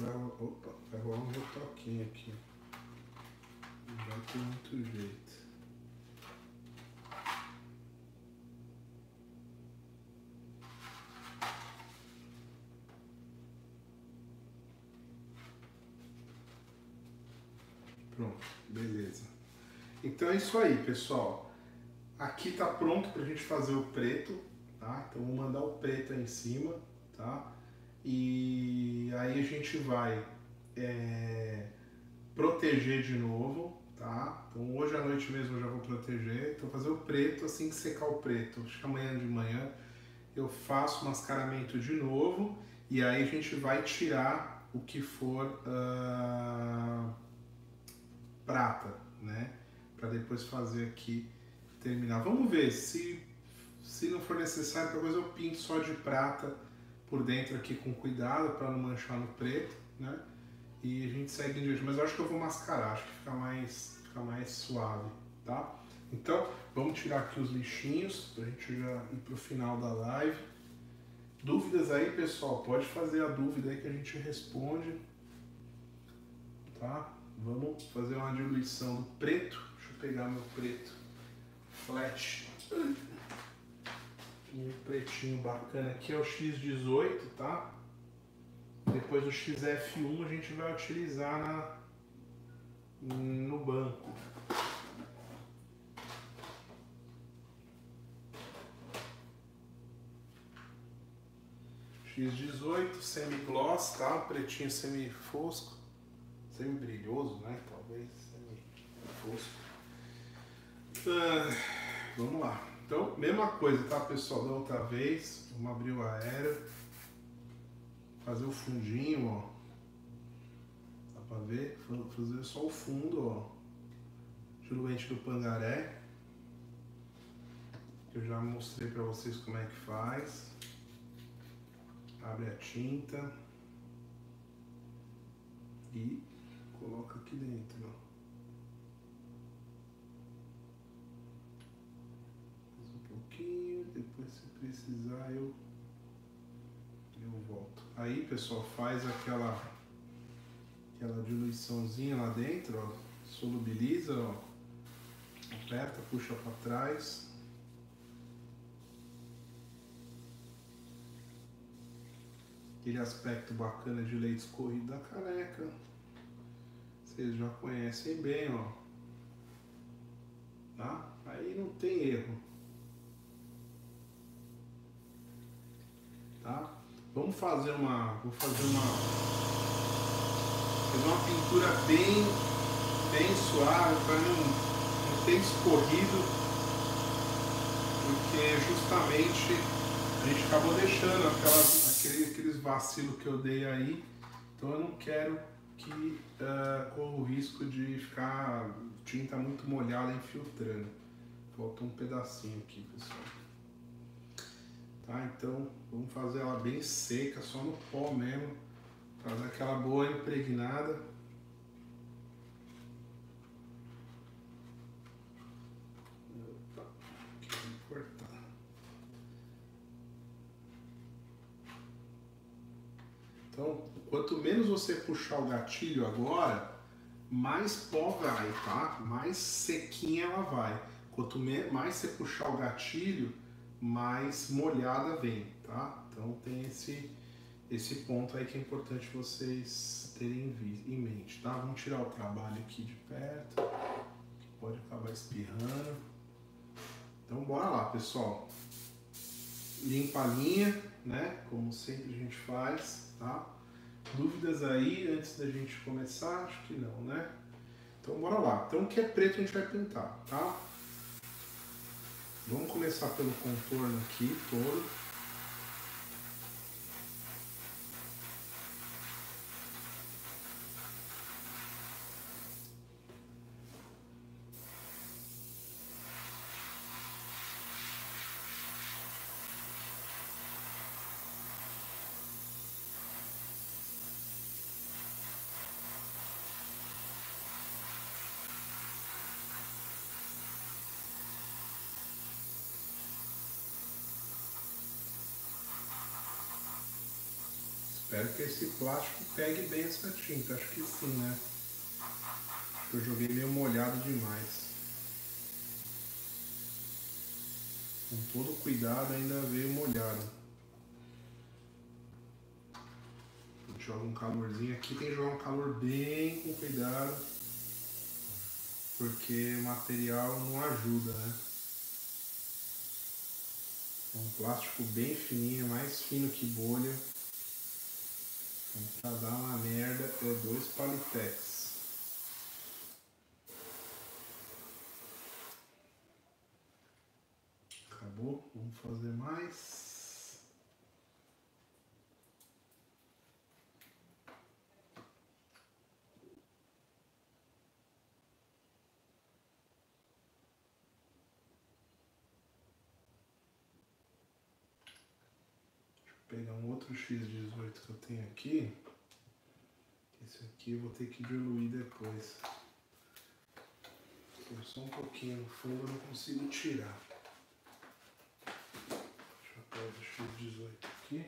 Opa, vai rolar um retoquinho aqui. Não vai ter muito jeito. Pronto, beleza. Então é isso aí, pessoal. Aqui tá pronto pra gente fazer o preto, tá? Então vou mandar o preto aí em cima, tá? E aí a gente vai é, proteger de novo, tá? Então hoje à noite mesmo eu já vou proteger. Então fazer o preto assim que secar o preto. Acho que amanhã de manhã eu faço mascaramento de novo e aí a gente vai tirar o que for uh, prata, né? Para depois fazer aqui terminar. Vamos ver se se não for necessário, talvez eu pinto só de prata por dentro aqui com cuidado para não manchar no preto, né? E a gente segue em diante. Mas eu acho que eu vou mascarar, acho que fica mais, fica mais suave, tá? Então, vamos tirar aqui os lixinhos para a gente já ir pro final da live. Dúvidas aí, pessoal? Pode fazer a dúvida aí que a gente responde, tá? Vamos fazer uma diluição do preto. Deixa eu pegar meu preto flat. Um pretinho bacana aqui é o X18, tá? Depois o XF1 a gente vai utilizar na, no banco. X18, semi-gloss, tá? Pretinho semi-fosco, semi-brilhoso, né? Talvez, semi-fosco. Ah, vamos lá. Então, mesma coisa, tá, pessoal? Da outra vez, vamos abrir o aéreo. Fazer o fundinho, ó. Dá pra ver? Fazer só o fundo, ó. Diluente do pangaré. Que eu já mostrei pra vocês como é que faz. Abre a tinta. E coloca aqui dentro, ó. Pouquinho, depois se precisar eu, eu volto. Aí pessoal, faz aquela, aquela diluiçãozinha lá dentro, ó, solubiliza, ó, aperta, puxa para trás. Aquele aspecto bacana de leite escorrido da caneca. Vocês já conhecem bem, ó. Tá? Aí não tem erro. Tá? Vamos fazer uma, vou fazer uma, fazer uma pintura bem, bem suave para não, não ter escorrido, porque justamente a gente acabou deixando aquelas, aquele, aqueles vacilos que eu dei aí, então eu não quero que uh, corra o risco de ficar tinta muito molhada infiltrando. Falta um pedacinho aqui, pessoal. Tá? Então vamos fazer ela bem seca, só no pó mesmo, fazer aquela boa impregnada. Opa, cortar. Então, quanto menos você puxar o gatilho agora, mais pó vai, tá? Mais sequinha ela vai. Quanto mais você puxar o gatilho, mais molhada vem, tá? Então tem esse, esse ponto aí que é importante vocês terem em mente, tá? Vamos tirar o trabalho aqui de perto, que pode acabar espirrando. Então bora lá, pessoal. Limpa a linha, né? Como sempre a gente faz, tá? Dúvidas aí antes da gente começar? Acho que não, né? Então bora lá. Então o que é preto a gente vai pintar, tá? Vamos começar pelo contorno aqui todo. Espero que esse plástico pegue bem essa tinta. Acho que sim, né? Eu joguei meio molhado demais. Com todo cuidado ainda veio molhado. A gente joga um calorzinho aqui, tem que jogar um calor bem com cuidado. Porque o material não ajuda, né? Um plástico bem fininho, mais fino que bolha. Pra dar uma merda é dois palitex. Acabou? Vamos fazer mais. pegar um outro X18 que eu tenho aqui. Esse aqui eu vou ter que diluir depois. Só um pouquinho no fundo eu não consigo tirar. Deixa eu pegar o X18 aqui.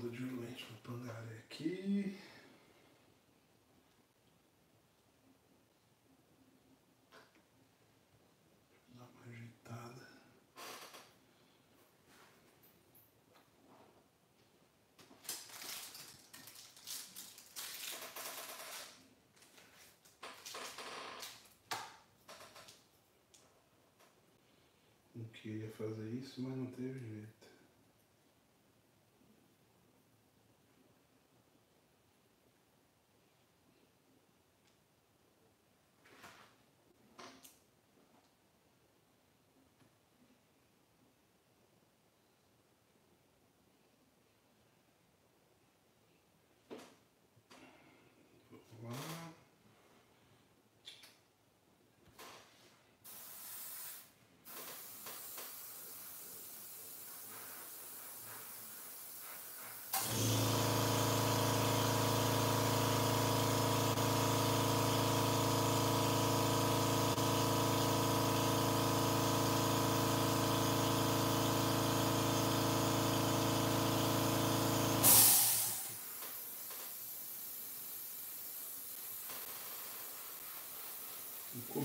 do diluente no pangaré aqui. Dar uma ajeitada. Não queria fazer isso, mas não teve jeito.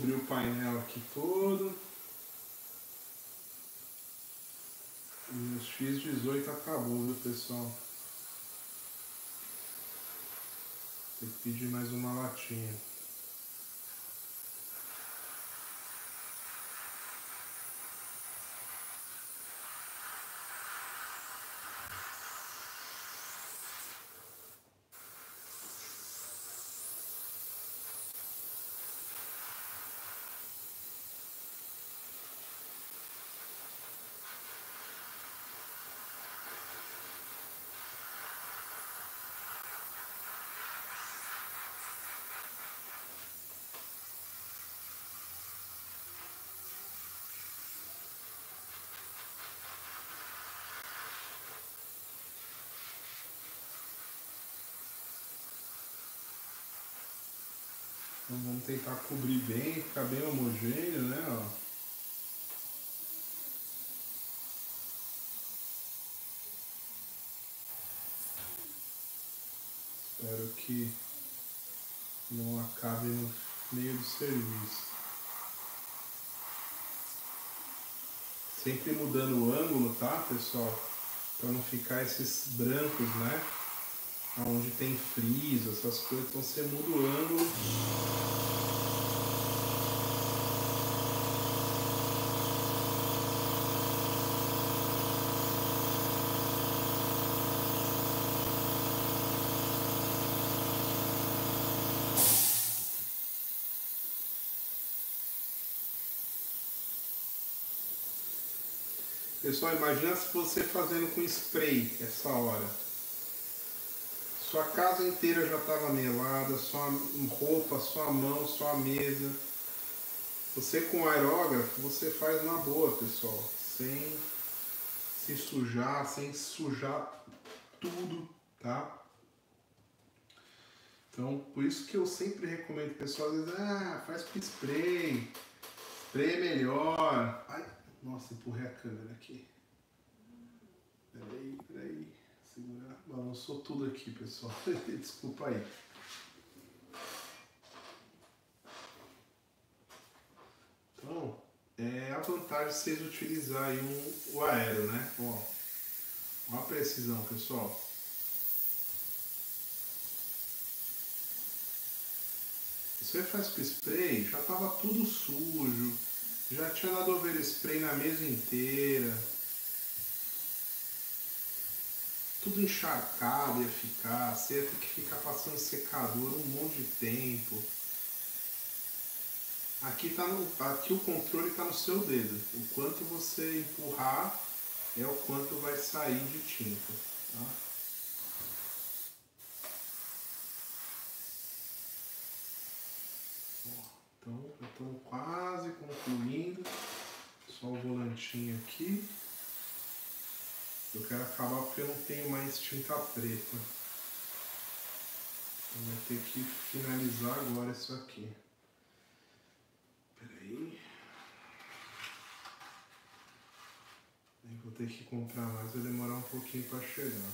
Cobrir o painel aqui todo. Os X18 acabou, viu pessoal? Tem que pedir mais uma latinha. Então vamos tentar cobrir bem, ficar bem homogêneo, né? Ó. Espero que não acabe no meio do serviço. Sempre mudando o ângulo, tá, pessoal? Para não ficar esses brancos, né? Onde tem friso, essas coisas. Então você muda o ângulo. Pessoal, imagina se você fazendo com spray essa hora. Sua casa inteira já estava melada, sua roupa, sua mão, sua mesa. Você com aerógrafo, você faz na boa, pessoal. Sem se sujar, sem sujar tudo, tá? Então, por isso que eu sempre recomendo pessoal, às vezes, ah, faz com spray. Spray é melhor. Ai, nossa, empurrei a câmera aqui. Peraí, peraí. Segurar. Balançou tudo aqui, pessoal. Desculpa aí. Então, é a vantagem de vocês utilizarem um, o aero, né? Ó, ó a precisão, pessoal. Você faz com spray, já tava tudo sujo já tinha dado over spray na mesa inteira. Tudo encharcado ia ficar. Você ia ter que ficar passando secador um monte de tempo. Aqui, tá no, aqui o controle está no seu dedo. O quanto você empurrar é o quanto vai sair de tinta. Tá? Então, estamos quase concluindo. Só o volantinho aqui. Eu quero acabar porque eu não tenho mais tinta preta. Vai ter que finalizar agora isso aqui. Peraí. aí. vou ter que comprar mais, vai demorar um pouquinho para chegar.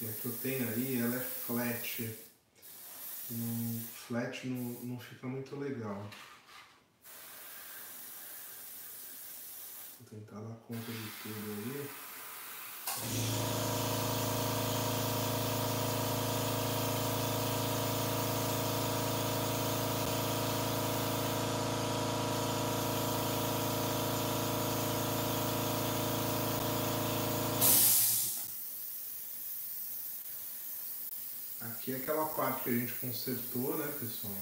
E a que eu tenho aí, ela é flat. Um flat não, não fica muito legal. Vou tentar dar conta de tudo aí. Aqui é aquela parte que a gente consertou, né, pessoal?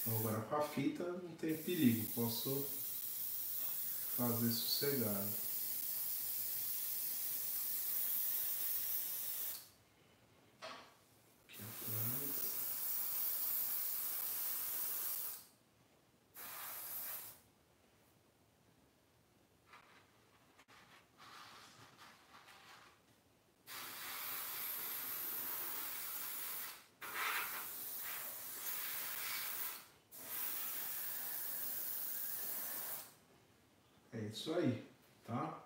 Então agora com a fita não tem perigo, posso fazer sossegado. Isso aí, tá?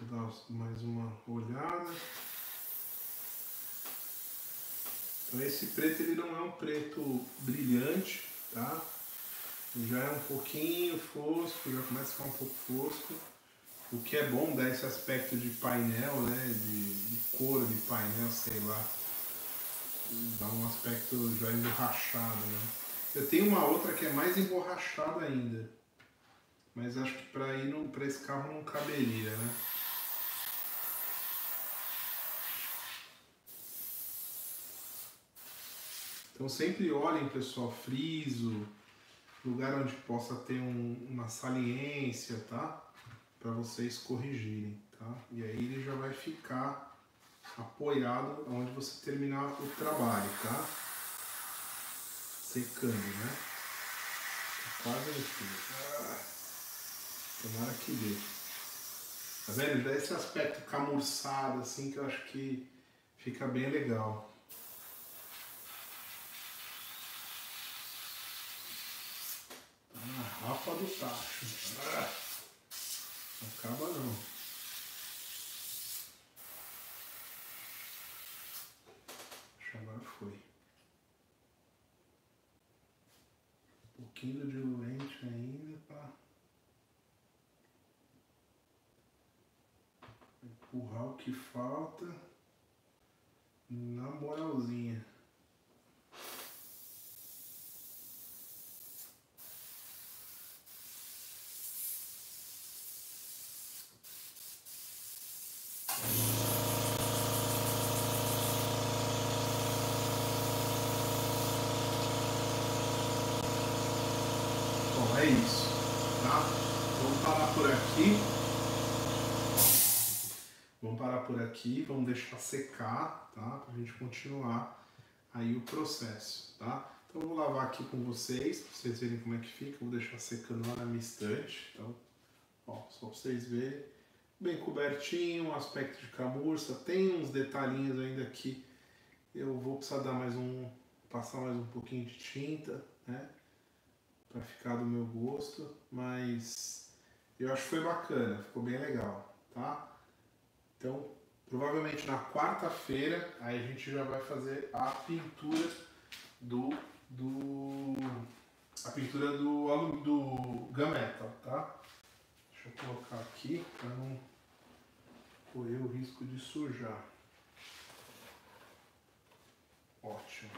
Vou dar mais uma olhada. Então esse preto ele não é um preto brilhante, tá? Ele já é um pouquinho fosco, já começa a ficar um pouco fosco. O que é bom dar esse aspecto de painel, né? De, de cor de painel, sei lá. Dá um aspecto já emborrachado, né? Eu tenho uma outra que é mais emborrachada ainda. Mas acho que para ir para esse carro não caberia, né? Então sempre olhem, pessoal, friso, lugar onde possa ter um, uma saliência, tá? Para vocês corrigirem, tá? E aí ele já vai ficar apoiado onde você terminar o trabalho, tá? Secando, né? Tá quase no fim. Ah. Tomara que dê. Tá vendo? Dá esse aspecto camurçado, assim, que eu acho que fica bem legal. Ah, rapa do tacho. Ah, não acaba não. Foi. Um pouquinho de diluente ainda para empurrar o que falta na moralzinha. Bom, é isso, tá? Vamos parar por aqui. Vamos parar por aqui, vamos deixar secar, tá? Pra gente continuar aí o processo, tá? Então eu vou lavar aqui com vocês, pra vocês verem como é que fica. Vou deixar secando lá na minha estante. Então, ó, só pra vocês verem. Bem cobertinho, aspecto de camurça. Tem uns detalhinhos ainda aqui. Eu vou precisar dar mais um... Passar mais um pouquinho de tinta, né? Pra ficar do meu gosto. Mas eu acho que foi bacana, ficou bem legal, tá? Então, provavelmente na quarta-feira, aí a gente já vai fazer a pintura do, do a pintura do, do Gametal, tá? Deixa eu colocar aqui para não correr o risco de sujar. Ótimo.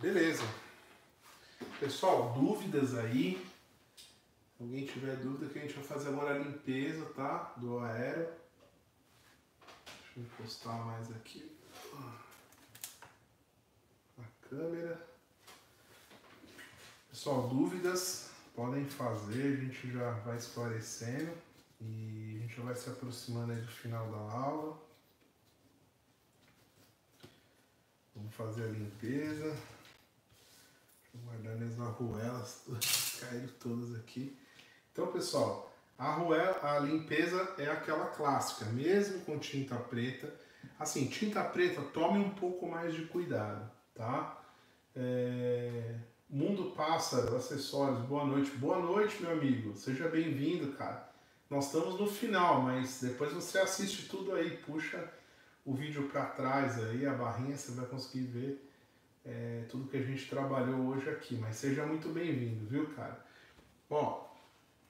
Beleza. Pessoal, dúvidas aí? Se alguém tiver dúvida que a gente vai fazer agora a limpeza, tá? Do aéreo. Deixa eu encostar mais aqui. A câmera. Pessoal, dúvidas podem fazer, a gente já vai esclarecendo e a gente já vai se aproximando aí do final da aula. Vamos fazer a limpeza. Deixa eu guardar minhas arruelas, caíram todas aqui. Então, pessoal, a, arruela, a limpeza é aquela clássica, mesmo com tinta preta. Assim, tinta preta, tome um pouco mais de cuidado, tá? É... Mundo Pássaro, acessórios, boa noite. Boa noite, meu amigo. Seja bem-vindo, cara. Nós estamos no final, mas depois você assiste tudo aí, puxa o vídeo para trás aí, a barrinha, você vai conseguir ver é, tudo que a gente trabalhou hoje aqui. Mas seja muito bem-vindo, viu, cara? Ó,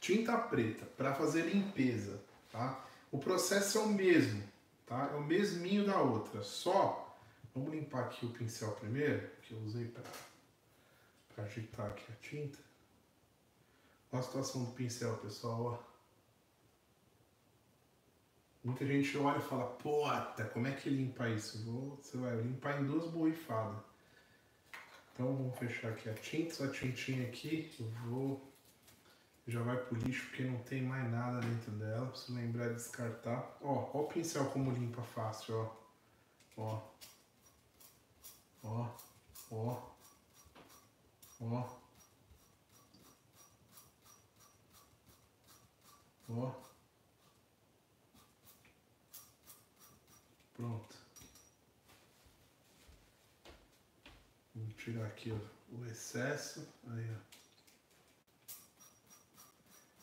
tinta preta para fazer limpeza, tá? O processo é o mesmo, tá? É o mesminho da outra, só vamos limpar aqui o pincel primeiro, que eu usei para agitar aqui a tinta. Olha a situação do pincel, pessoal, ó. Muita gente olha e fala, puta, como é que limpa isso? Vou, você vai limpar em duas borrifadas. Então vamos fechar aqui a tinta, essa tintinha aqui, eu vou. Já vai pro lixo porque não tem mais nada dentro dela. Preciso lembrar de descartar. Ó, ó o pincel como limpa fácil, ó. Ó. Ó. Ó. Ó. Ó. Pronto. Vamos tirar aqui ó, o excesso. Aí, ó.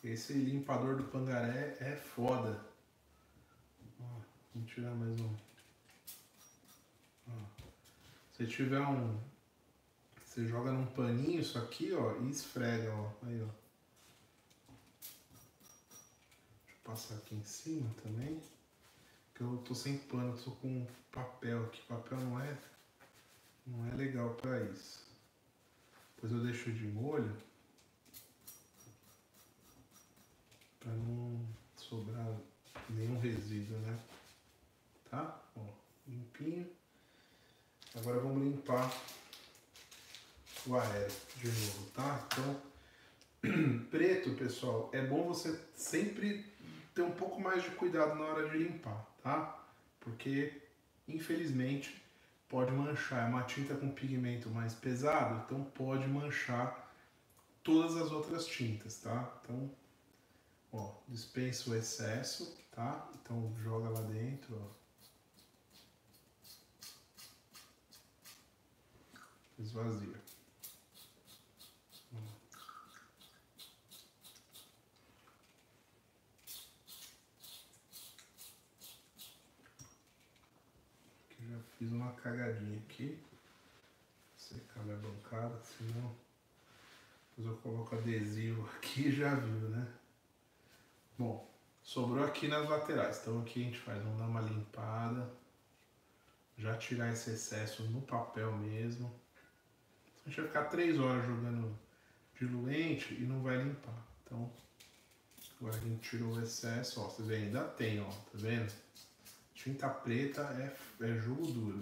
Esse limpador do pangaré é foda. Ó, vamos tirar mais um. Ó. Se tiver um. Você joga num paninho isso aqui, ó, e esfrega, ó. Aí, ó. Deixa eu passar aqui em cima também. Que eu tô sem pano, tô com papel aqui. Papel não é não é legal para isso. Depois eu deixo de molho para não sobrar nenhum resíduo, né? Tá? Ó, limpinho. Agora vamos limpar o aéreo de novo, tá? Então, preto, pessoal, é bom você sempre ter um pouco mais de cuidado na hora de limpar, tá? Porque, infelizmente, pode manchar. É uma tinta com pigmento mais pesado, então pode manchar todas as outras tintas, tá? Então, Ó, dispensa o excesso, tá? Então joga lá dentro, ó. Esvazia. Aqui já fiz uma cagadinha aqui. Secar minha bancada, senão depois eu coloco adesivo aqui e já viu, né? Bom, sobrou aqui nas laterais. Então aqui a gente faz, vamos dar uma limpada. Já tirar esse excesso no papel mesmo. A gente vai ficar três horas jogando diluente e não vai limpar. Então, agora a gente tirou o excesso, ó, você vê, ainda tem, ó, tá vendo? Tinta preta é, é jogo duro.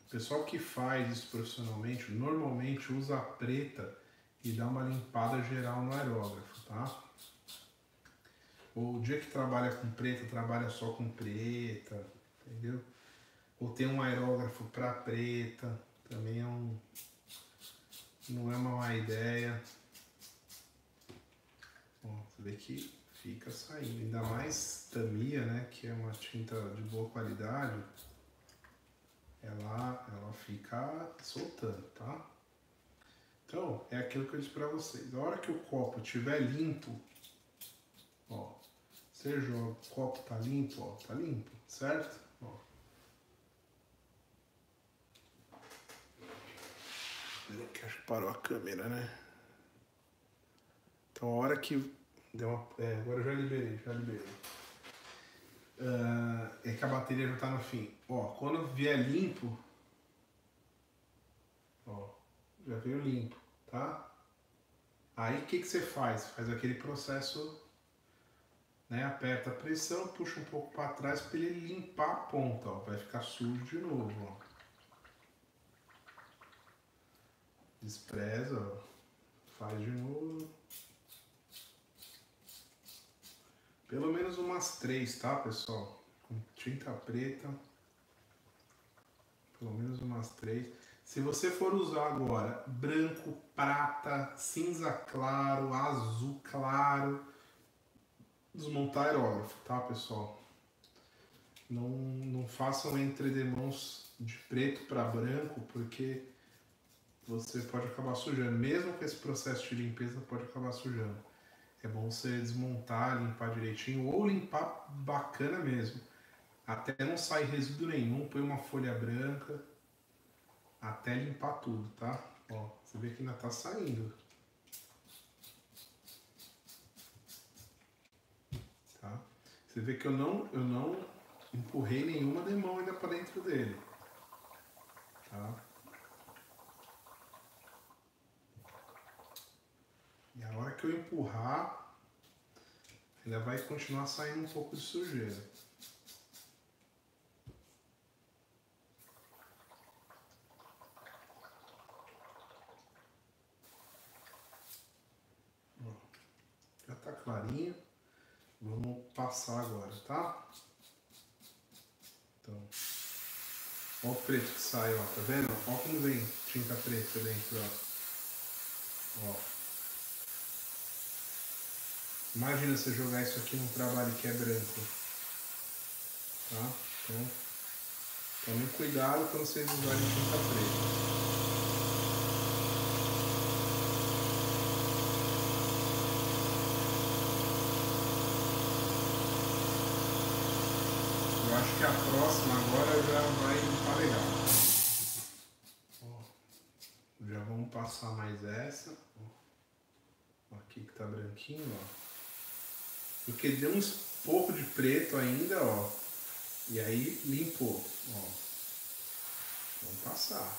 O pessoal que faz isso profissionalmente, normalmente usa preta e dá uma limpada geral no aerógrafo, tá? Ou o dia que trabalha com preta, trabalha só com preta, entendeu? Ou tem um aerógrafo para preta, também é um. Não é uma má ideia. Ó, você vê que fica saindo. Ainda mais Tamiya, né? Que é uma tinta de boa qualidade. Ela, ela fica soltando, tá? Então, é aquilo que eu disse pra vocês. A hora que o copo estiver limpo, joga, o copo tá limpo, ó, tá limpo, certo? Ó. acho que parou a câmera, né? Então a hora que deu uma. É, agora eu já liberei, já liberei. Uh, é que a bateria já tá no fim. Ó, quando vier limpo, ó, já veio limpo, tá? Aí o que, que você faz? Faz aquele processo né? Aperta a pressão, puxa um pouco para trás para ele limpar a ponta, ó. Vai ficar sujo de novo, ó. Despreza, ó. Faz de novo. Pelo menos umas três, tá, pessoal? Com tinta preta. Pelo menos umas três. Se você for usar agora branco, prata, cinza claro, azul claro, desmontar aerógrafo, tá pessoal? Não, não façam entre demãos de preto para branco, porque você pode acabar sujando. Mesmo com esse processo de limpeza, pode acabar sujando. É bom você desmontar, limpar direitinho, ou limpar bacana mesmo. Até não sair resíduo nenhum, põe uma folha branca, até limpar tudo, tá? Ó, você vê que ainda tá saindo. Você vê que eu não, eu não empurrei nenhuma demão ainda para dentro dele. Tá? E a hora que eu empurrar, ainda vai continuar saindo um pouco de sujeira. Já tá clarinho. Vamos passar agora, tá? Então, ó o preto que sai, ó, tá vendo? Ó como vem tinta preta dentro, ó. ó. Imagina você jogar isso aqui num trabalho que é branco. Tá? Então, tome cuidado quando vocês usarem tinta preta. acho que a próxima agora já vai estar legal. Ó, já vamos passar mais essa. Ó, aqui que tá branquinho, ó. Porque deu uns pouco de preto ainda, ó. E aí limpou, ó. Vamos passar.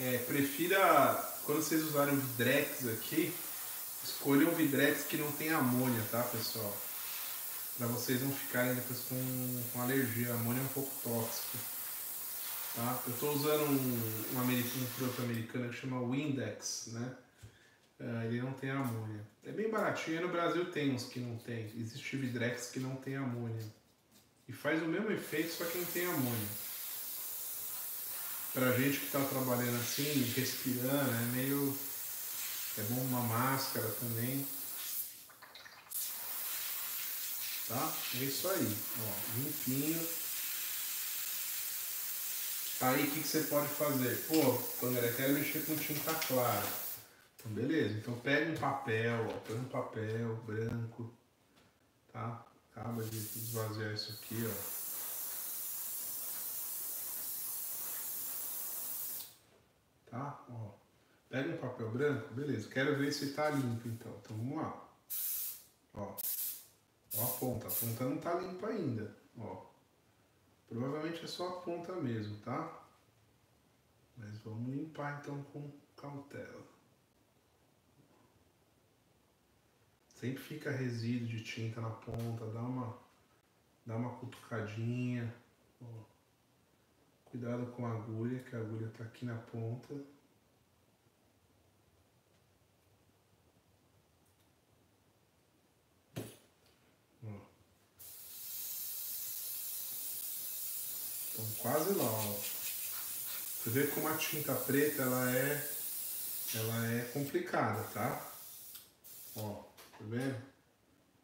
É, prefira, quando vocês usarem o Vidrex aqui, Escolha um Vidrex que não tem amônia, tá, pessoal? Para vocês não ficarem depois com, com alergia. A amônia é um pouco tóxico. Tá? Eu estou usando um, um, um produto americano que chama Windex, né? Uh, ele não tem amônia. É bem baratinho. No Brasil tem uns que não tem. Existe Vidrex que não tem amônia. E faz o mesmo efeito, só que não tem amônia. pra gente que tá trabalhando assim, respirando, é meio. É bom uma máscara também. Tá? É isso aí, ó, limpinho. Aí o que, que você pode fazer? Pô, André, quero mexer com tinta clara. Então beleza, então pega um papel, ó, pega um papel branco, tá? Acaba de esvaziar isso aqui, ó. tá? Ó, pega um papel branco, beleza. Quero ver se tá limpo então. Então vamos lá. Ó, ó a ponta. A ponta não tá limpa ainda. Ó, provavelmente é só a ponta mesmo, tá? Mas vamos limpar então com cautela. Sempre fica resíduo de tinta na ponta, dá uma, dá uma cutucadinha. Ó. Cuidado com a agulha, que a agulha está aqui na ponta. Então quase lá, ó. Você vê como a tinta preta ela é, ela é complicada, tá? Ó, tá vendo?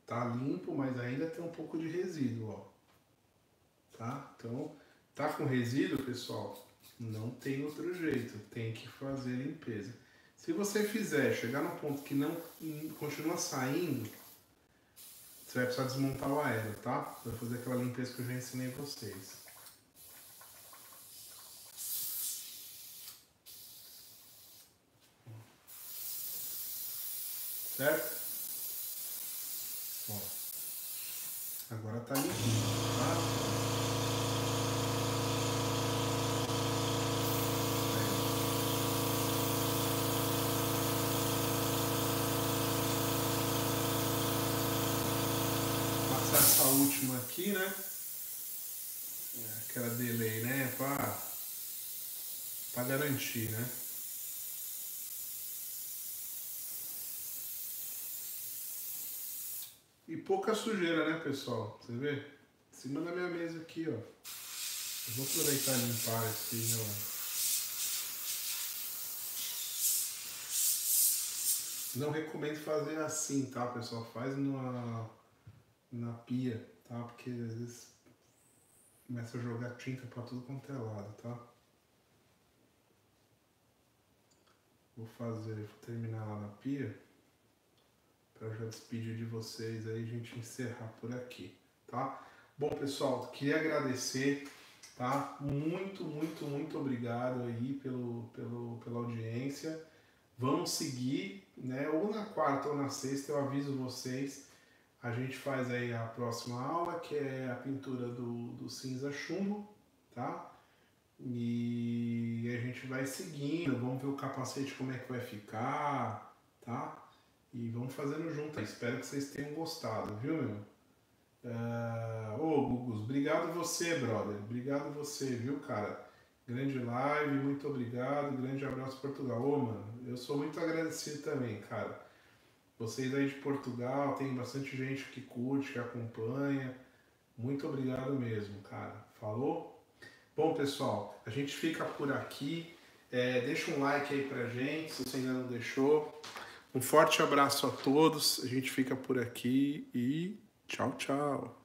Tá limpo, mas ainda tem um pouco de resíduo, ó. Tá? Então Tá com resíduo, pessoal? Não tem outro jeito, tem que fazer limpeza. Se você fizer, chegar no ponto que não continua saindo, você vai precisar desmontar o aéreo, tá? Vai fazer aquela limpeza que eu já ensinei vocês. Certo? Ó. Agora tá limpinho, tá? essa última aqui, né? É aquela delay, né? Pra, pra garantir, né? E pouca sujeira, né, pessoal? Você vê? Em cima da minha mesa aqui, ó. Eu vou aproveitar e limpar aqui, ó. Não recomendo fazer assim, tá, pessoal? Faz numa na pia, tá? Porque às vezes começa a jogar tinta para tudo quanto é lado, tá? Vou fazer, vou terminar lá na pia para já despedir de vocês aí a gente encerrar por aqui, tá? Bom, pessoal, queria agradecer, tá? Muito, muito, muito obrigado aí pelo, pelo, pela audiência. Vamos seguir, né? Ou na quarta ou na sexta eu aviso vocês a gente faz aí a próxima aula, que é a pintura do, do cinza chumbo, tá? E a gente vai seguindo, vamos ver o capacete como é que vai ficar, tá? E vamos fazendo junto. Espero que vocês tenham gostado, viu, meu? Uh, ô, Gugus, obrigado você, brother. Obrigado você, viu, cara? Grande live, muito obrigado. Grande abraço, Portugal. Ô, mano, eu sou muito agradecido também, cara. Vocês aí de Portugal, tem bastante gente que curte, que acompanha. Muito obrigado mesmo, cara. Falou? Bom, pessoal, a gente fica por aqui. É, deixa um like aí pra gente, se você ainda não deixou. Um forte abraço a todos. A gente fica por aqui e tchau, tchau.